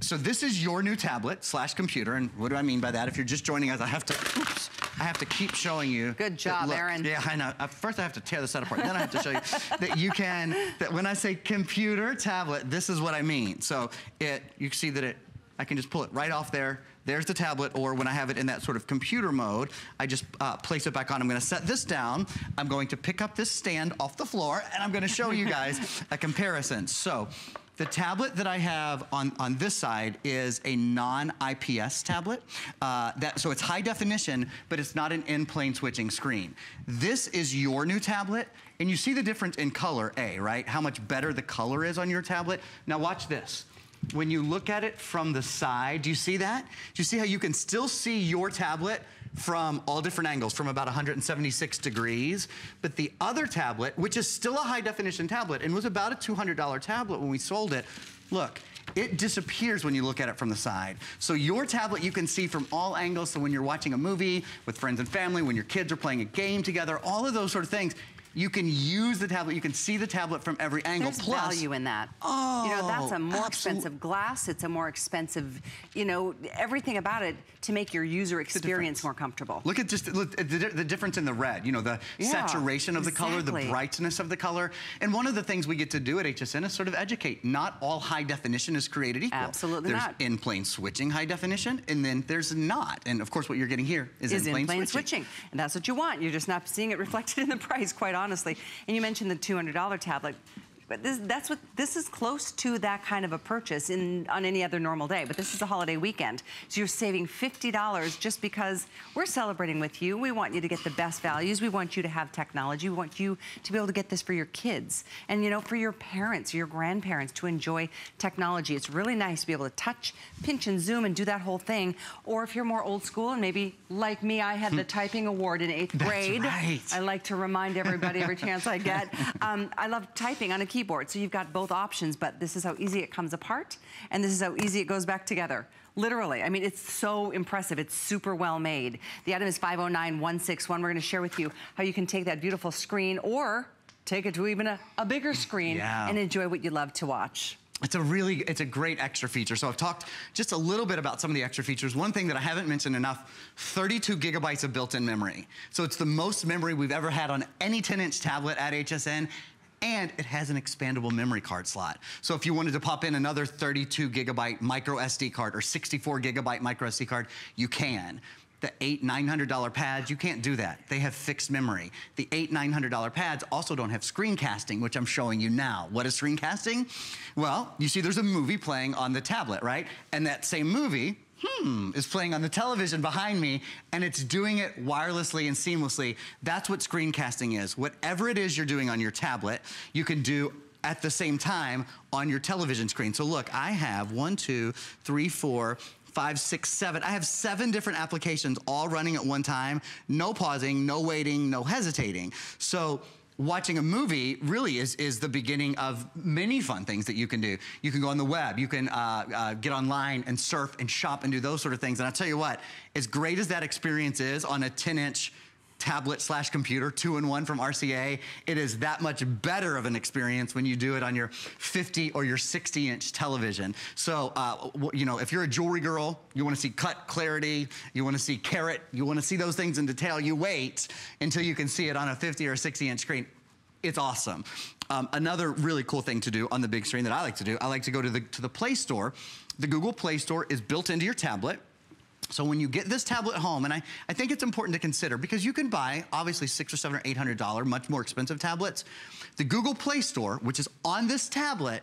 so this is your new tablet slash computer, and what do I mean by that? If you're just joining us, I have to, oops, I have to keep showing you. Good job, look, Aaron. Yeah, I know. First I have to tear the set apart, then I have to show you that you can, that when I say computer tablet, this is what I mean. So it, you see that it, I can just pull it right off there. there's the tablet, or when I have it in that sort of computer mode, I just uh, place it back on. I'm gonna set this down. I'm going to pick up this stand off the floor, and I'm gonna show you guys a comparison. So, the tablet that I have on, on this side is a non-IPS tablet. Uh, that, so it's high definition, but it's not an in-plane switching screen. This is your new tablet, and you see the difference in color, A, right? How much better the color is on your tablet. Now watch this. When you look at it from the side, do you see that? Do you see how you can still see your tablet from all different angles, from about 176 degrees. But the other tablet, which is still a high definition tablet and was about a $200 tablet when we sold it, look, it disappears when you look at it from the side. So your tablet you can see from all angles. So when you're watching a movie with friends and family, when your kids are playing a game together, all of those sort of things, you can use the tablet. You can see the tablet from every angle. There's Plus, value in that. Oh, you know, that's a oh, more absolute- expensive glass. It's a more expensive, you know, everything about it to make your user experience more comfortable. Look at just look at the, the difference in the red, you know, the Yeah, saturation of the color, the brightness of the color. And one of the things we get to do at HSN is sort of educate. Not all high definition is created equal. Absolutely there's not. in-plane switching high definition, and then there's not. And of course, what you're getting here is, is in-plane in-plane switching. switching. And that's what you want. You're just not seeing it reflected in the price, quite honestly. And you mentioned the $200 tablet. But this, that's what this is close to that kind of a purchase in on any other normal day. But this is a holiday weekend, so you're saving fifty dollars just because we're celebrating with you. We want you to get the best values. We want you to have technology. We want you to be able to get this for your kids and you know for your parents, your grandparents to enjoy technology. It's really nice to be able to touch, pinch, and zoom and do that whole thing. Or if you're more old school and maybe like me, I had the typing award in eighth Hmm. That's grade. right. I like to remind everybody every chance I get. Um, I love typing on a keyboard, so you've got both options, but this is how easy it comes apart, and this is how easy it goes back together. Literally, I mean, it's so impressive. It's super well made. The item is 509161. We're gonna share with you how you can take that beautiful screen or take it to even a, a bigger screen Yeah. and enjoy what you love to watch. It's a really, it's a great extra feature. So I've talked just a little bit about some of the extra features. One thing that I haven't mentioned enough, 32 gigabytes of built-in memory. So it's the most memory we've ever had on any 10-inch tablet at HSN. And it has an expandable memory card slot. So if you wanted to pop in another 32 gigabyte micro SD card or 64 gigabyte micro SD card, you can. The eight, $900 pads, you can't do that. They have fixed memory. The eight, $900 pads also don't have screencasting, which I'm showing you now. What is screencasting? Well, you see there's a movie playing on the tablet, right? And that same movie, hmm, is playing on the television behind me, and it's doing it wirelessly and seamlessly. That's what screencasting is. Whatever it is you're doing on your tablet, you can do at the same time on your television screen. So look, I have one, two, three, four, five, six, seven. I have seven different applications all running at one time. No pausing, no waiting, no hesitating. So watching a movie really is, is the beginning of many fun things that you can do. You can go on the web, you can uh, uh, get online and surf and shop and do those sort of things. And I'll tell you what, as great as that experience is on a 10 inch tablet slash computer, two in one from RCA. It is that much better of an experience when you do it on your 50 or your 60 inch television. So, uh, you know, if you're a jewelry girl, you wanna see cut clarity, you wanna see carat, you wanna see those things in detail, you wait until you can see it on a 50 or 60 inch screen. It's awesome. Um, another really cool thing to do on the big screen that I like to do, I like to go to the, to the Play Store. The Google Play Store is built into your tablet. So when you get this tablet home, and I, I think it's important to consider because you can buy obviously six or seven or eight hundred dollar, much more expensive tablets. The Google Play Store, which is on this tablet,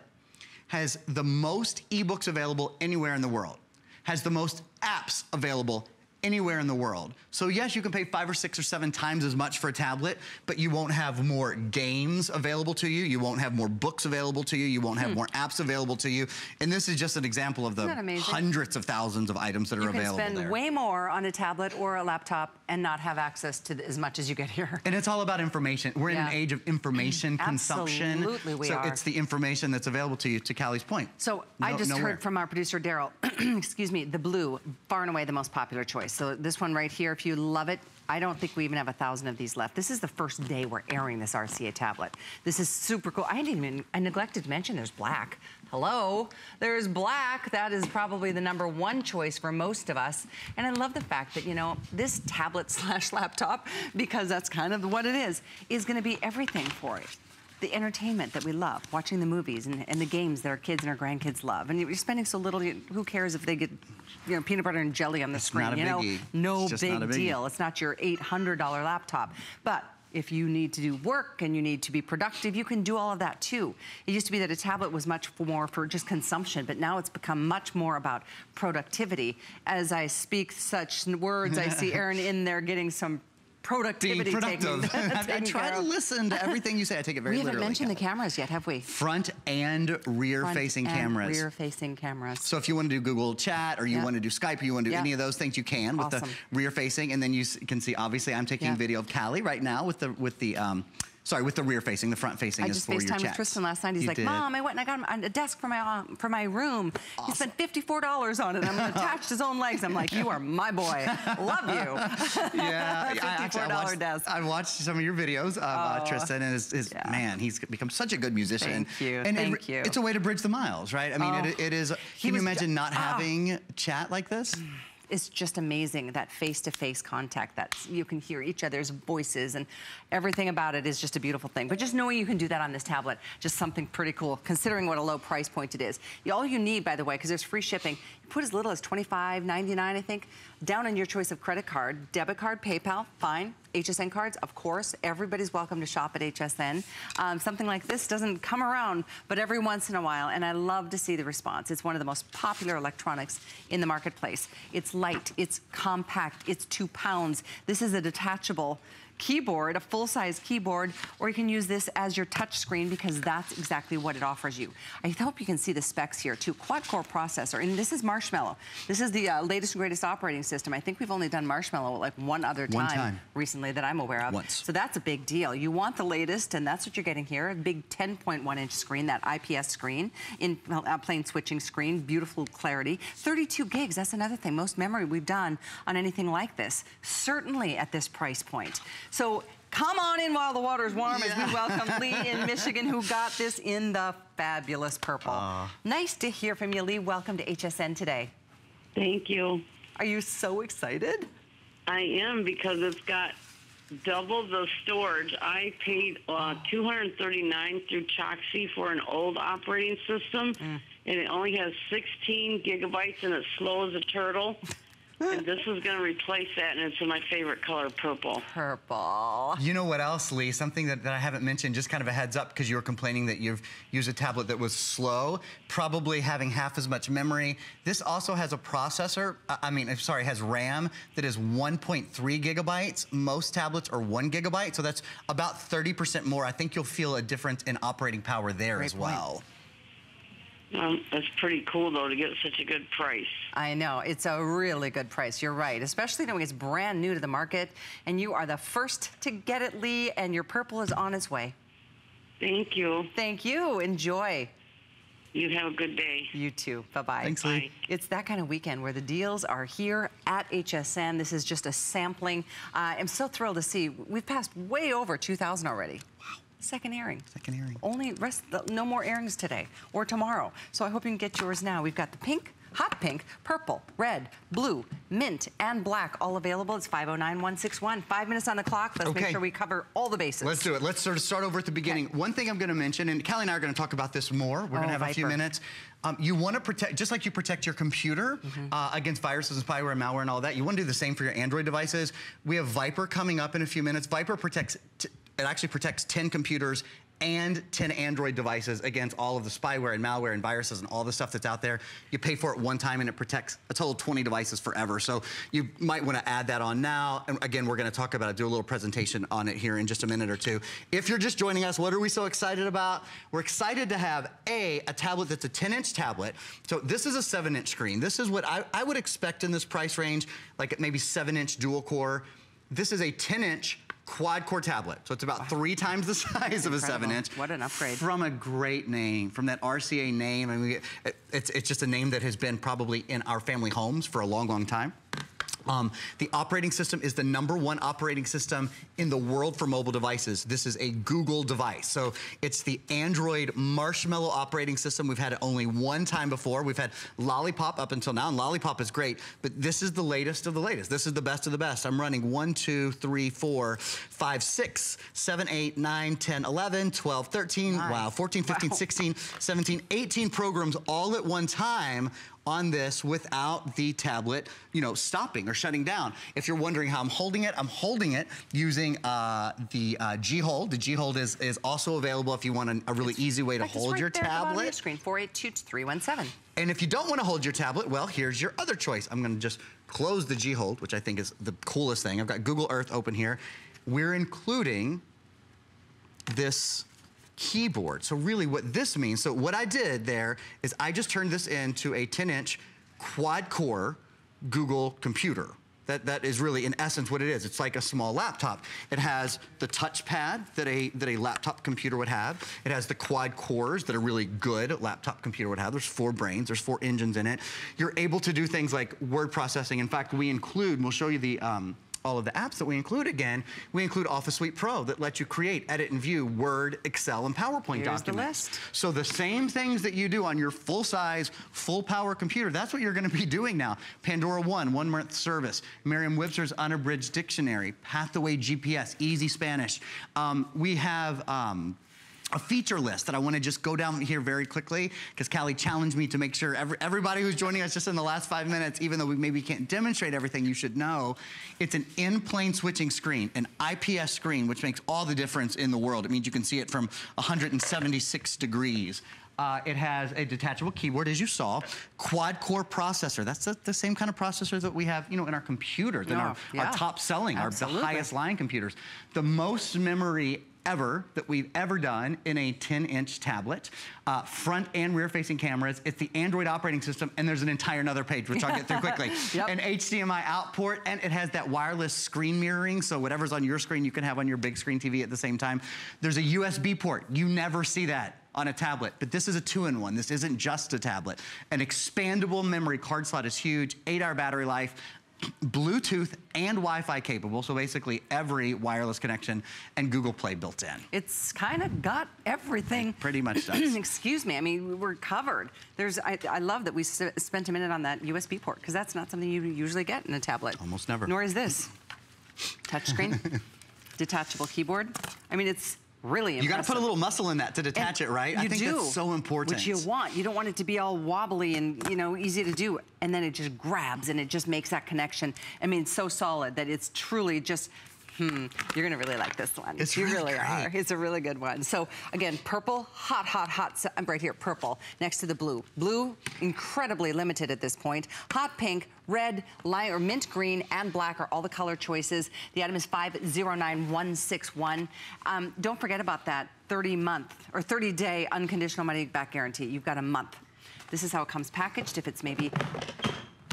has the most ebooks available anywhere in the world, has the most apps available anywhere in the world. So yes, you can pay five or six or seven times as much for a tablet, but you won't have more games available to you. You won't have more books available to you. You won't have more apps available to you. And this is just an example of the Hmm. Isn't that amazing? hundreds of thousands of items that are available there. You can spend way more on a tablet or a laptop and not have access to the- as much as you get here. And it's all about information. We're in an age of information consumption. Absolutely we so are. it's the information that's available to you, to Callie's point. So I just nowhere. heard from our producer Daryl. excuse me, the blue, far and away the most popular choice. So this one right here, if you love it, I don't think we even have a thousand of these left. This is the first day we're airing this RCA tablet. This is super cool. I didn't even, I neglected to mention there's black. Hello, there's black. That is probably the number one choice for most of us. And I love the fact that, you know, this tablet slash laptop, because that's kind of what it is, is gonna be everything for it. The entertainment that we love, watching the movies and, and, the games that our kids and our grandkids love. And you're spending so little, who cares if they get, you know, peanut butter and jelly on the it's screen? you know, no big deal. It's not your $800 laptop. But if you need to do work and you need to be productive, you can do all of that too. It used to be that a tablet was much more for just consumption, but now it's become much more about productivity. As I speak such words, I see Aaron in there getting some productivity Being productive. I try to listen to everything you say. I take it very literally. We haven't mentioned the cameras yet, have we? Front and rear Front facing and cameras. rear facing cameras. So if you want to do Google Chat or you want to do Skype or you want to do any of those things, you can with awesome. the rear facing. And then you can see, obviously, I'm taking video of Callie right now with the, with the, um, Sorry, with the rear facing, the front facing I is just for your FaceTimed chats. with Tristan last night. He's you like, did. Mom, I went and I got a desk for my uh, for my room. Awesome. He spent fifty-four dollars on it. I'm attached to his own legs. I'm like, you are my boy. Love you. Yeah, fifty-four actually, I watched, desk. I watched some of your videos of uh, Oh. Tristan, and his, his Yeah. man, he's become such a good musician. Thank you, And thank it, you. It's a way to bridge the miles, right? I mean, Oh. it, it is. Can you imagine not ah. having chat like this? it's just amazing that face-to-face contact that you can hear each other's voices and everything about it is just a beautiful thing. But just knowing you can do that on this tablet just something pretty cool considering what a low price point it is. All you need by the way because there's free shipping you put as little as $25.99 I think down on your choice of credit card debit card PayPal fine. HSN cards of course everybody's welcome to shop at HSN um, something like this doesn't come around but every once in a while and I love to see the response. It's one of the most popular electronics in the marketplace. It's light, it's compact, it's two pounds. This is a detachable keyboard, a full-size keyboard, or you can use this as your touch screen because that's exactly what it offers you. I hope you can see the specs here too. Quad-core processor, and this is Marshmallow. This is the uh, latest and greatest operating system. I think we've only done Marshmallow like one other time, One time. recently that I'm aware of. Once. So that's a big deal. You want the latest, and that's what you're getting here. A big 10.1 inch screen, that IPS screen, in uh, plane switching screen, beautiful clarity. 32 gigs, that's another thing. Most memory we've done on anything like this, certainly at this price point. So come on in while the water's warm as we welcome Lee in Michigan who got this in the fabulous purple. Nice to hear from you, Lee. Welcome to HSN today. Thank you. Are you so excited? I am because it's got double the storage. I paid uh, 239 through Choxy for an old operating system, and it only has 16 gigabytes, and it's slow as a turtle. and this is going to replace that, and it's in my favorite color, purple. Purple. You know what else, Lee? Something that, that I haven't mentioned, just kind of a heads up, because you were complaining that you've used a tablet that was slow, probably having half as much memory. This also has a processor, uh, I mean, I'm sorry, has RAM that is 1.3 gigabytes. Most tablets are one gigabyte, so that's about 30% more. I think you'll feel a difference in operating power there Great as point. Well. Um, that's pretty cool, though, to get such a good price. I know, it's a really good price, you're right, especially knowing it's brand new to the market, and you are the first to get it, Lee, and your purple is on its way. Thank you. Thank you, enjoy. You have a good day. You too, bye-bye. Thanks, Lee. Bye. It's that kind of weekend where the deals are here at HSN. This is just a sampling. Uh, I'm so thrilled to see, we've passed way over 2,000 already. Wow. Second airing. Second airing. Only rest, no more airings today or tomorrow. So I hope you can get yours now. We've got the pink, hot pink, purple, red, blue, mint, and black all available. It's 509-161. Five minutes on the clock. Let's make sure we cover all the bases. Let's do it. Let's sort of start over at the beginning. One thing I'm going to mention, and Callie and I are going to talk about this more. We're going Oh, to have a few minutes. Um, you want to protect, just like you protect your computer Mm-hmm. uh, against viruses and spyware and malware and all that, you want to do the same for your Android devices. We have VIPRE coming up in a few minutes. VIPRE protects, it actually protects 10 computers and 10 Android devices against all of the spyware and malware and viruses and all the stuff that's out there. You pay for it one time and it protects a total of 20 devices forever. So you might want to add that on now. And again, we're going to talk about it, do a little presentation on it here in just a minute or two. If you're just joining us, what are we so excited about? We're excited to have A, a tablet that's a 10 inch tablet. So this is a seven inch screen. This is what I, I would expect in this price range, like maybe seven inch dual core. This is a 10 inch quad core tablet. So it's about three times the size of a seven inch. What an upgrade. From a great name, from that RCA name. I mean, it, it's, it's just a name that has been probably in our family homes for a long, long time. Um, the operating system is the number one operating system in the world for mobile devices. This is a Google device. So it's the Android Marshmallow operating system. We've had it only one time before. We've had Lollipop up until now, and Lollipop is great, but this is the latest of the latest. This is the best of the best. I'm running 1, 2, 3, 4, 5, 6, 7, 8, 9, 10, 11, 12, 13, nice. wow, 14, 15, wow. 16, 17, 18 programs all at one time on this without the tablet, you know, stopping or shutting down. If you're wondering how I'm holding it, I'm holding it using uh, the uh, G-Hold. The G-Hold is, is also available if you want a, a really it's easy way to hold right your tablet. Your screen, 482-317. And if you don't want to hold your tablet, well, here's your other choice. I'm going to just close the G-Hold, which I think is the coolest thing. I've got Google Earth open here. We're including this keyboard. So really what this means, so what I did there is I just turned this into a 10 inch quad core Google computer. That, that is really, in essence, what it is. It's like a small laptop. It has the touchpad that a, that a laptop computer would have. It has the quad cores that a really good laptop computer would have. There's four brains, there's four engines in it. You're able to do things like word processing. In fact, we include, we'll show you the, um, all of the apps that we include again, we include Office Suite Pro that lets you create, edit, and view Word, Excel, and PowerPoint Here's documents. The list. So the same things that you do on your full-size, full-power computer, that's what you're gonna be doing now. Pandora One, one-month service, Merriam-Webster's Unabridged Dictionary, Pathway GPS, Easy Spanish. Um, we have um, a feature list that I want to just go down here very quickly because Callie challenged me to make sure every, everybody who's joining us just in the last five minutes, even though we maybe can't demonstrate everything you should know, it's an in-plane switching screen, an IPS screen, which makes all the difference in the world. It means you can see it from 176 degrees. Uh, it has a detachable keyboard, as you saw, quad-core processor. That's the, the, same kind of processor that we have, you know, in our computers, in our, yeah. our top-selling, our highest line computers. The most memory ever that we've ever done in a 10-inch tablet. Uh, front and rear-facing cameras. It's the Android operating system, and there's an entire another page, which I'll get through quickly. yep. An HDMI out port, and it has that wireless screen mirroring, so whatever's on your screen, you can have on your big screen TV at the same time. There's a USB port. You never see that on a tablet, but this is a two-in-one. This isn't just a tablet. An expandable memory card slot is huge, eight-hour battery life, Bluetooth and Wi-Fi capable, so basically every wireless connection and Google Play built in. It's kind of got everything. It pretty much does. Excuse me, I mean, we're covered. There's, I, I love that we spent a minute on that USB port, because that's not something you usually get in a tablet. Almost never. Nor is this. Touchscreen, detachable keyboard. I mean, it's really impressive. You got to put a little muscle in that to detach and it, right? I think do, that's so important. Which you want. You don't want it to be all wobbly and, you know, easy to do. And then it just grabs and it just makes that connection. I mean, so solid that it's truly just Hmm, you're gonna really like this one. It's you really, really are. It's a really good one. So again, purple, hot, hot, hot. I'm right here, purple, next to the blue. Blue, incredibly limited at this point. Hot pink, red, light or mint green, and black are all the color choices. The item is 509161. Um, don't forget about that 30 month or 30 day unconditional money back guarantee. You've got a month. This is how it comes packaged. If it's maybe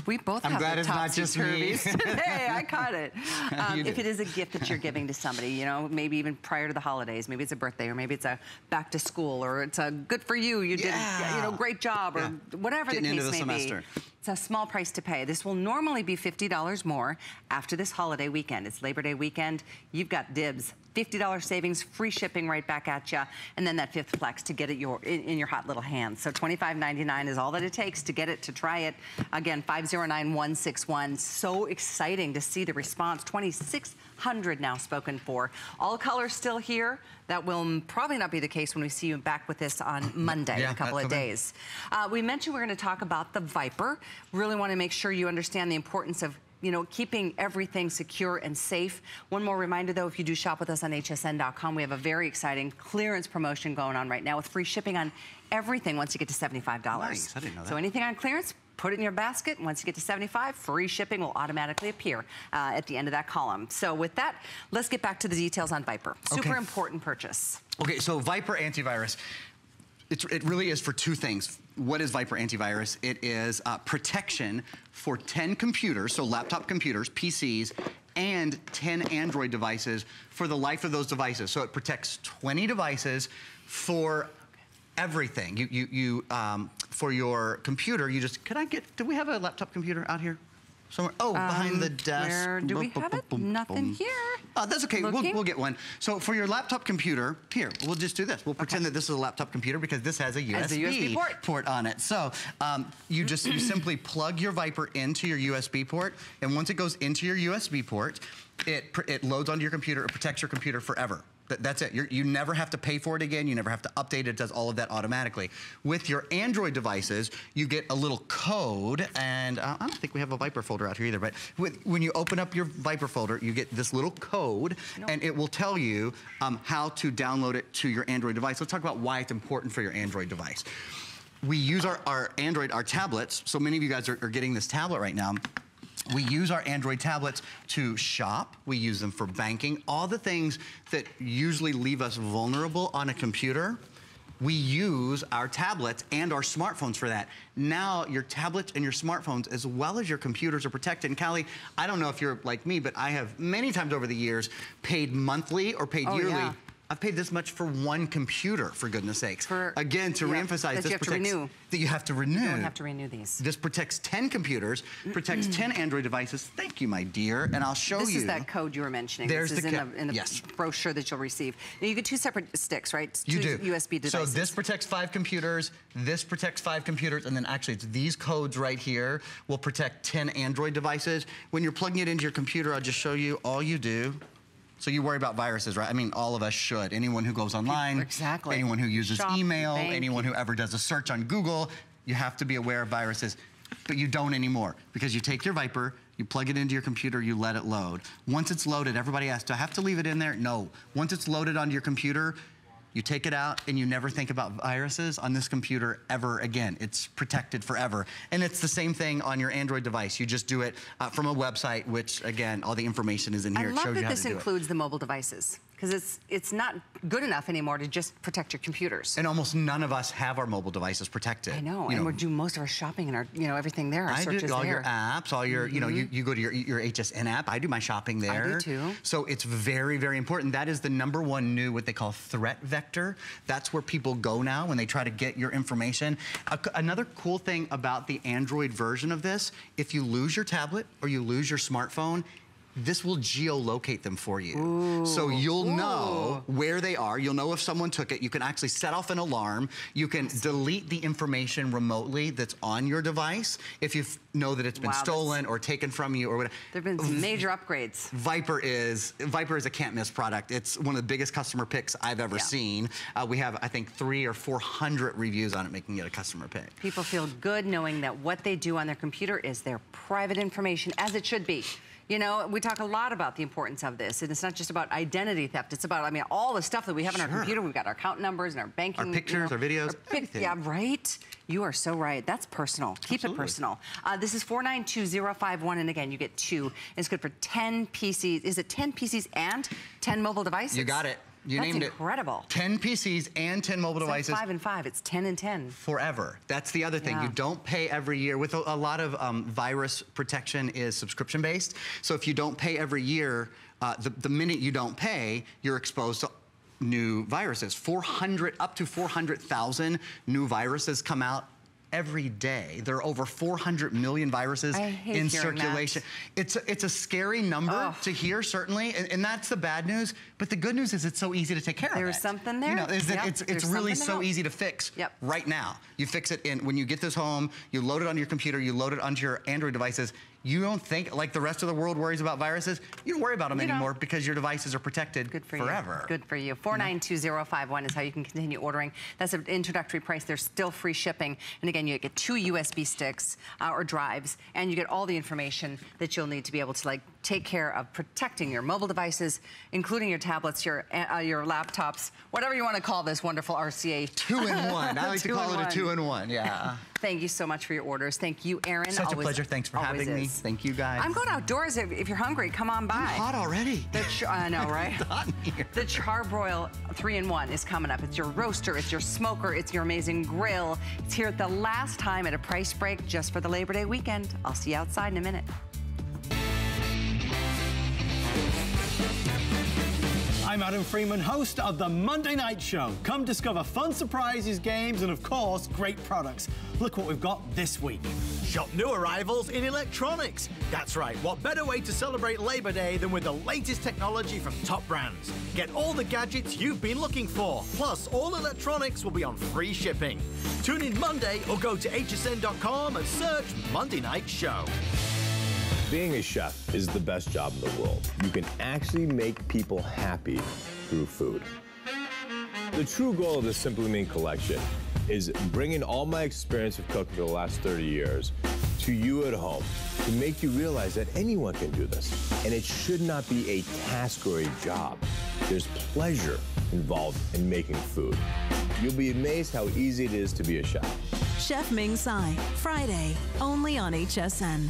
we both I'm have glad the it's not just me. today. I caught it. Um, if it is a gift that you're giving to somebody, you know, maybe even prior to the holidays, maybe it's a birthday or maybe it's a back to school or it's a good for you, you yeah. did, you know, great job or yeah. whatever Getting the case the may semester. be. It's a small price to pay. This will normally be $50 more after this holiday weekend. It's Labor Day weekend. You've got dibs. $50 savings, free shipping right back at you, and then that fifth flex to get it your in, in your hot little hands. So $25.99 is all that it takes to get it, to try it. Again, 509161. So exciting to see the response. 2,600 now spoken for. All colors still here. That will probably not be the case when we see you back with this on Monday yeah, in a couple of days. Uh, we mentioned we're going to talk about the VIPRE. Really want to make sure you understand the importance of you know, keeping everything secure and safe. One more reminder, though, if you do shop with us on hsn.com, we have a very exciting clearance promotion going on right now with free shipping on everything once you get to $75. Nice. I didn't know that. So anything on clearance, put it in your basket. Once you get to 75, free shipping will automatically appear uh, at the end of that column. So with that, let's get back to the details on VIPRE. Super okay. important purchase. Okay, so VIPRE antivirus. It's, it really is for two things. What is VIPRE antivirus? It is uh, protection for 10 computers, so laptop computers, PCs, and 10 Android devices for the life of those devices. So it protects 20 devices for everything. You, you, you um, for your computer, you just, could I get, do we have a laptop computer out here? Somewhere. Oh, behind the desk. Um, Where do we Boom, have boom, it? boom, Nothing here. Oh, that's okay. We'll, we'll get one. So for your laptop computer, here, we'll just do this. We'll pretend that this is a laptop computer because this has a USB, Has a USB port. on it. So um, you just you simply plug your VIPRE into your USB port, and once it goes into your USB port, it it loads onto your computer. It protects your computer forever. That- That's it. You're, you never have to pay for it again. You never have to update it. It does all of that automatically. With your Android devices, you get a little code, and uh, I don't think we have a VIPRE folder out here either. But with, when you open up your VIPRE folder, you get this little code, and it will tell you um, how to download it to your Android device. Let's talk about why it's important for your Android device. We use our, our Android, our tablets. So many of you guys are, are getting this tablet right now. We use our Android tablets to shop. We use them for banking. All the things that usually leave us vulnerable on a computer, we use our tablets and our smartphones for that. Now, your tablets and your smartphones, as well as your computers, are protected. And Callie, I don't know if you're like me, but I have many times over the years paid monthly or paid Oh, yearly. yeah. I've paid this much for one computer, for goodness sakes. For- Again, to yeah, reemphasize, that this you have to renew. that you have to renew. You don't have to renew these. This protects 10 computers, protects 10 Android devices. Thank you, my dear. And I'll show This you. This is that code you were mentioning. There's this is the in the, in the yes. brochure that you'll receive. Now you get two separate sticks, right? You do. USB devices. So this protects five computers, this protects five computers, and then actually it's these codes right here will protect 10 Android devices. When you're plugging it into your computer, I'll just show you all you do. So you worry about viruses, right? I mean, all of us should. Anyone who goes online, Exactly. anyone who uses Shop, email, bank. anyone who ever does a search on Google, you have to be aware of viruses. But you don't anymore because you take your VIPRE, you plug it into your computer, you let it load. Once it's loaded, everybody asks, do I have to leave it in there? No. Once it's loaded onto your computer, you take it out and you never think about viruses on this computer ever again. It's protected forever. And it's the same thing on your Android device. You just do it uh, from a website, which again, all the information is in I here. it love shows you that how this to do it. includes the mobile devices because it's it's not good enough anymore to just protect your computers. And almost none of us have our mobile devices protected. I know, You and we're doing most of our shopping and our you know everything there. Our I do all there. your apps, all your, you know, you, mm-hmm. you go to your, your HSN app. I do my shopping there. I do too. So it's very, very important. That is the number one new, what they call threat vector. That's where people go now when they try to get your information. A- another cool thing about the Android version of this, if you lose your tablet or you lose your smartphone, this will geolocate them for you. so you'll know where they are. You'll know if someone took it. You can actually set off an alarm. You can delete the information remotely that's on your device if you know that it's been Wow, stolen or taken from you or whatever. There've been some major upgrades. VIPRE is VIPRE is a can't miss product. It's one of the biggest customer picks I've ever Yeah. seen. Uh, we have I think three or four hundred reviews on it, making it a customer pick. People feel good knowing that what they do on their computer is their private information, as it should be. You know, we talk a lot about the importance of this, and it's not just about identity theft. It's about, I mean, all the stuff that we have on our computer. We've got our account numbers and our banking. you pictures, know, our videos, pic- everything. yeah, right. You are so right. That's personal. Keep Absolutely. it personal. Uh, this is 492051, and again, you get two. It's good for 10 PCs. Is it 10 PCs and 10 mobile devices? You got it. You That's named incredible. it. 10 PCs and 10 mobile It's like devices. five and five. It's 10 and 10. forever. That's the other thing. Yeah. You don't pay every year. With a, a lot of um, virus protection is subscription based. So if you don't pay every year, uh, the, the minute you don't pay, you're exposed to new viruses. 400 up to 400,000 new viruses come out every day. There are over 400 million viruses in that. circulation. It's a, it's a scary number Ugh. to hear, certainly, and, and that's the bad news. But the good news is it's so easy to take care of. There's something You know, is Yep, it's it's there's really so easy to fix Yep. right now. You fix it in when you get this home, you load it onto your computer, you load it onto your Android devices. You don't think like the rest of the world worries about viruses. You don't worry about them You don't. anymore because your devices are protected Good for forever. you. Good for you. 492051 is how you can continue ordering. That's an introductory price. There's still free shipping. And again, you get two USB sticks uh, or drives, and you get all the information that you'll need to be able to like take care of protecting your mobile devices, including your tablets, your uh, your laptops, whatever you want to call this wonderful RCA. Two in one. I like to call it a two in one. Yeah. Thank you so much for your orders. Thank you, Aaron. Such a Always- pleasure. Thanks for having me. Thank you, guys. I'm going outdoors. If, if you're hungry, come on by. hot already. I know, right? hot in here. The Charbroil 3-in-1 is coming up. It's your roaster, it's your smoker, it's your amazing grill. It's here at the last time at a price break just for the Labor Day weekend. I'll see you outside in a minute. I'm Adam Freeman, host of the Monday Night Show. Come discover fun surprises, games, and of course, great products. Look what we've got this week. Shop new arrivals in electronics. That's right, what better way to celebrate Labor Day than with the latest technology from top brands? Get all the gadgets you've been looking for, plus all electronics will be on free shipping. Tune in Monday or go to hsn.com and search Monday Night Show. Being a chef is the best job in the world. You can actually make people happy through food. The true goal of the Simply Ming collection is bringing all my experience of cooking for the last 30 years to you at home to make you realize that anyone can do this. And it should not be a task or a job. There's pleasure involved in making food. You'll be amazed how easy it is to be a chef. Chef Ming Tsai, Friday, only on HSN.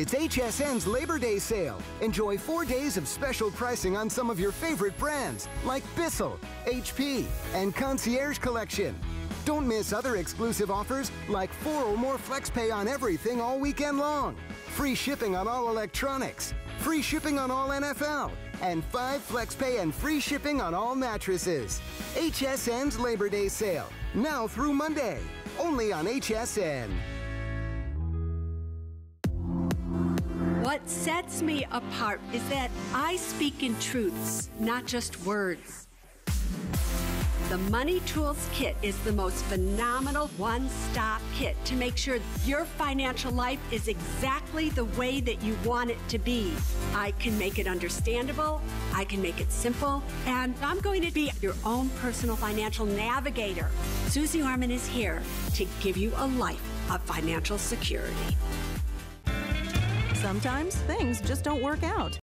It's HSN's Labor Day sale. Enjoy four days of special pricing on some of your favorite brands like Bissell, HP, and Concierge Collection. Don't miss other exclusive offers like four or more FlexPay on everything all weekend long. Free shipping on all electronics. Free shipping on all NFL. And five FlexPay and free shipping on all mattresses. HSN's Labor Day sale. Now through Monday. Only on HSN. What sets me apart is that I speak in truths, not just words. The Money Tools Kit is the most phenomenal one stop kit to make sure your financial life is exactly the way that you want it to be. I can make it understandable, I can make it simple, and I'm going to be your own personal financial navigator. Suze Orman is here to give you a life of financial security. Sometimes things just don't work out.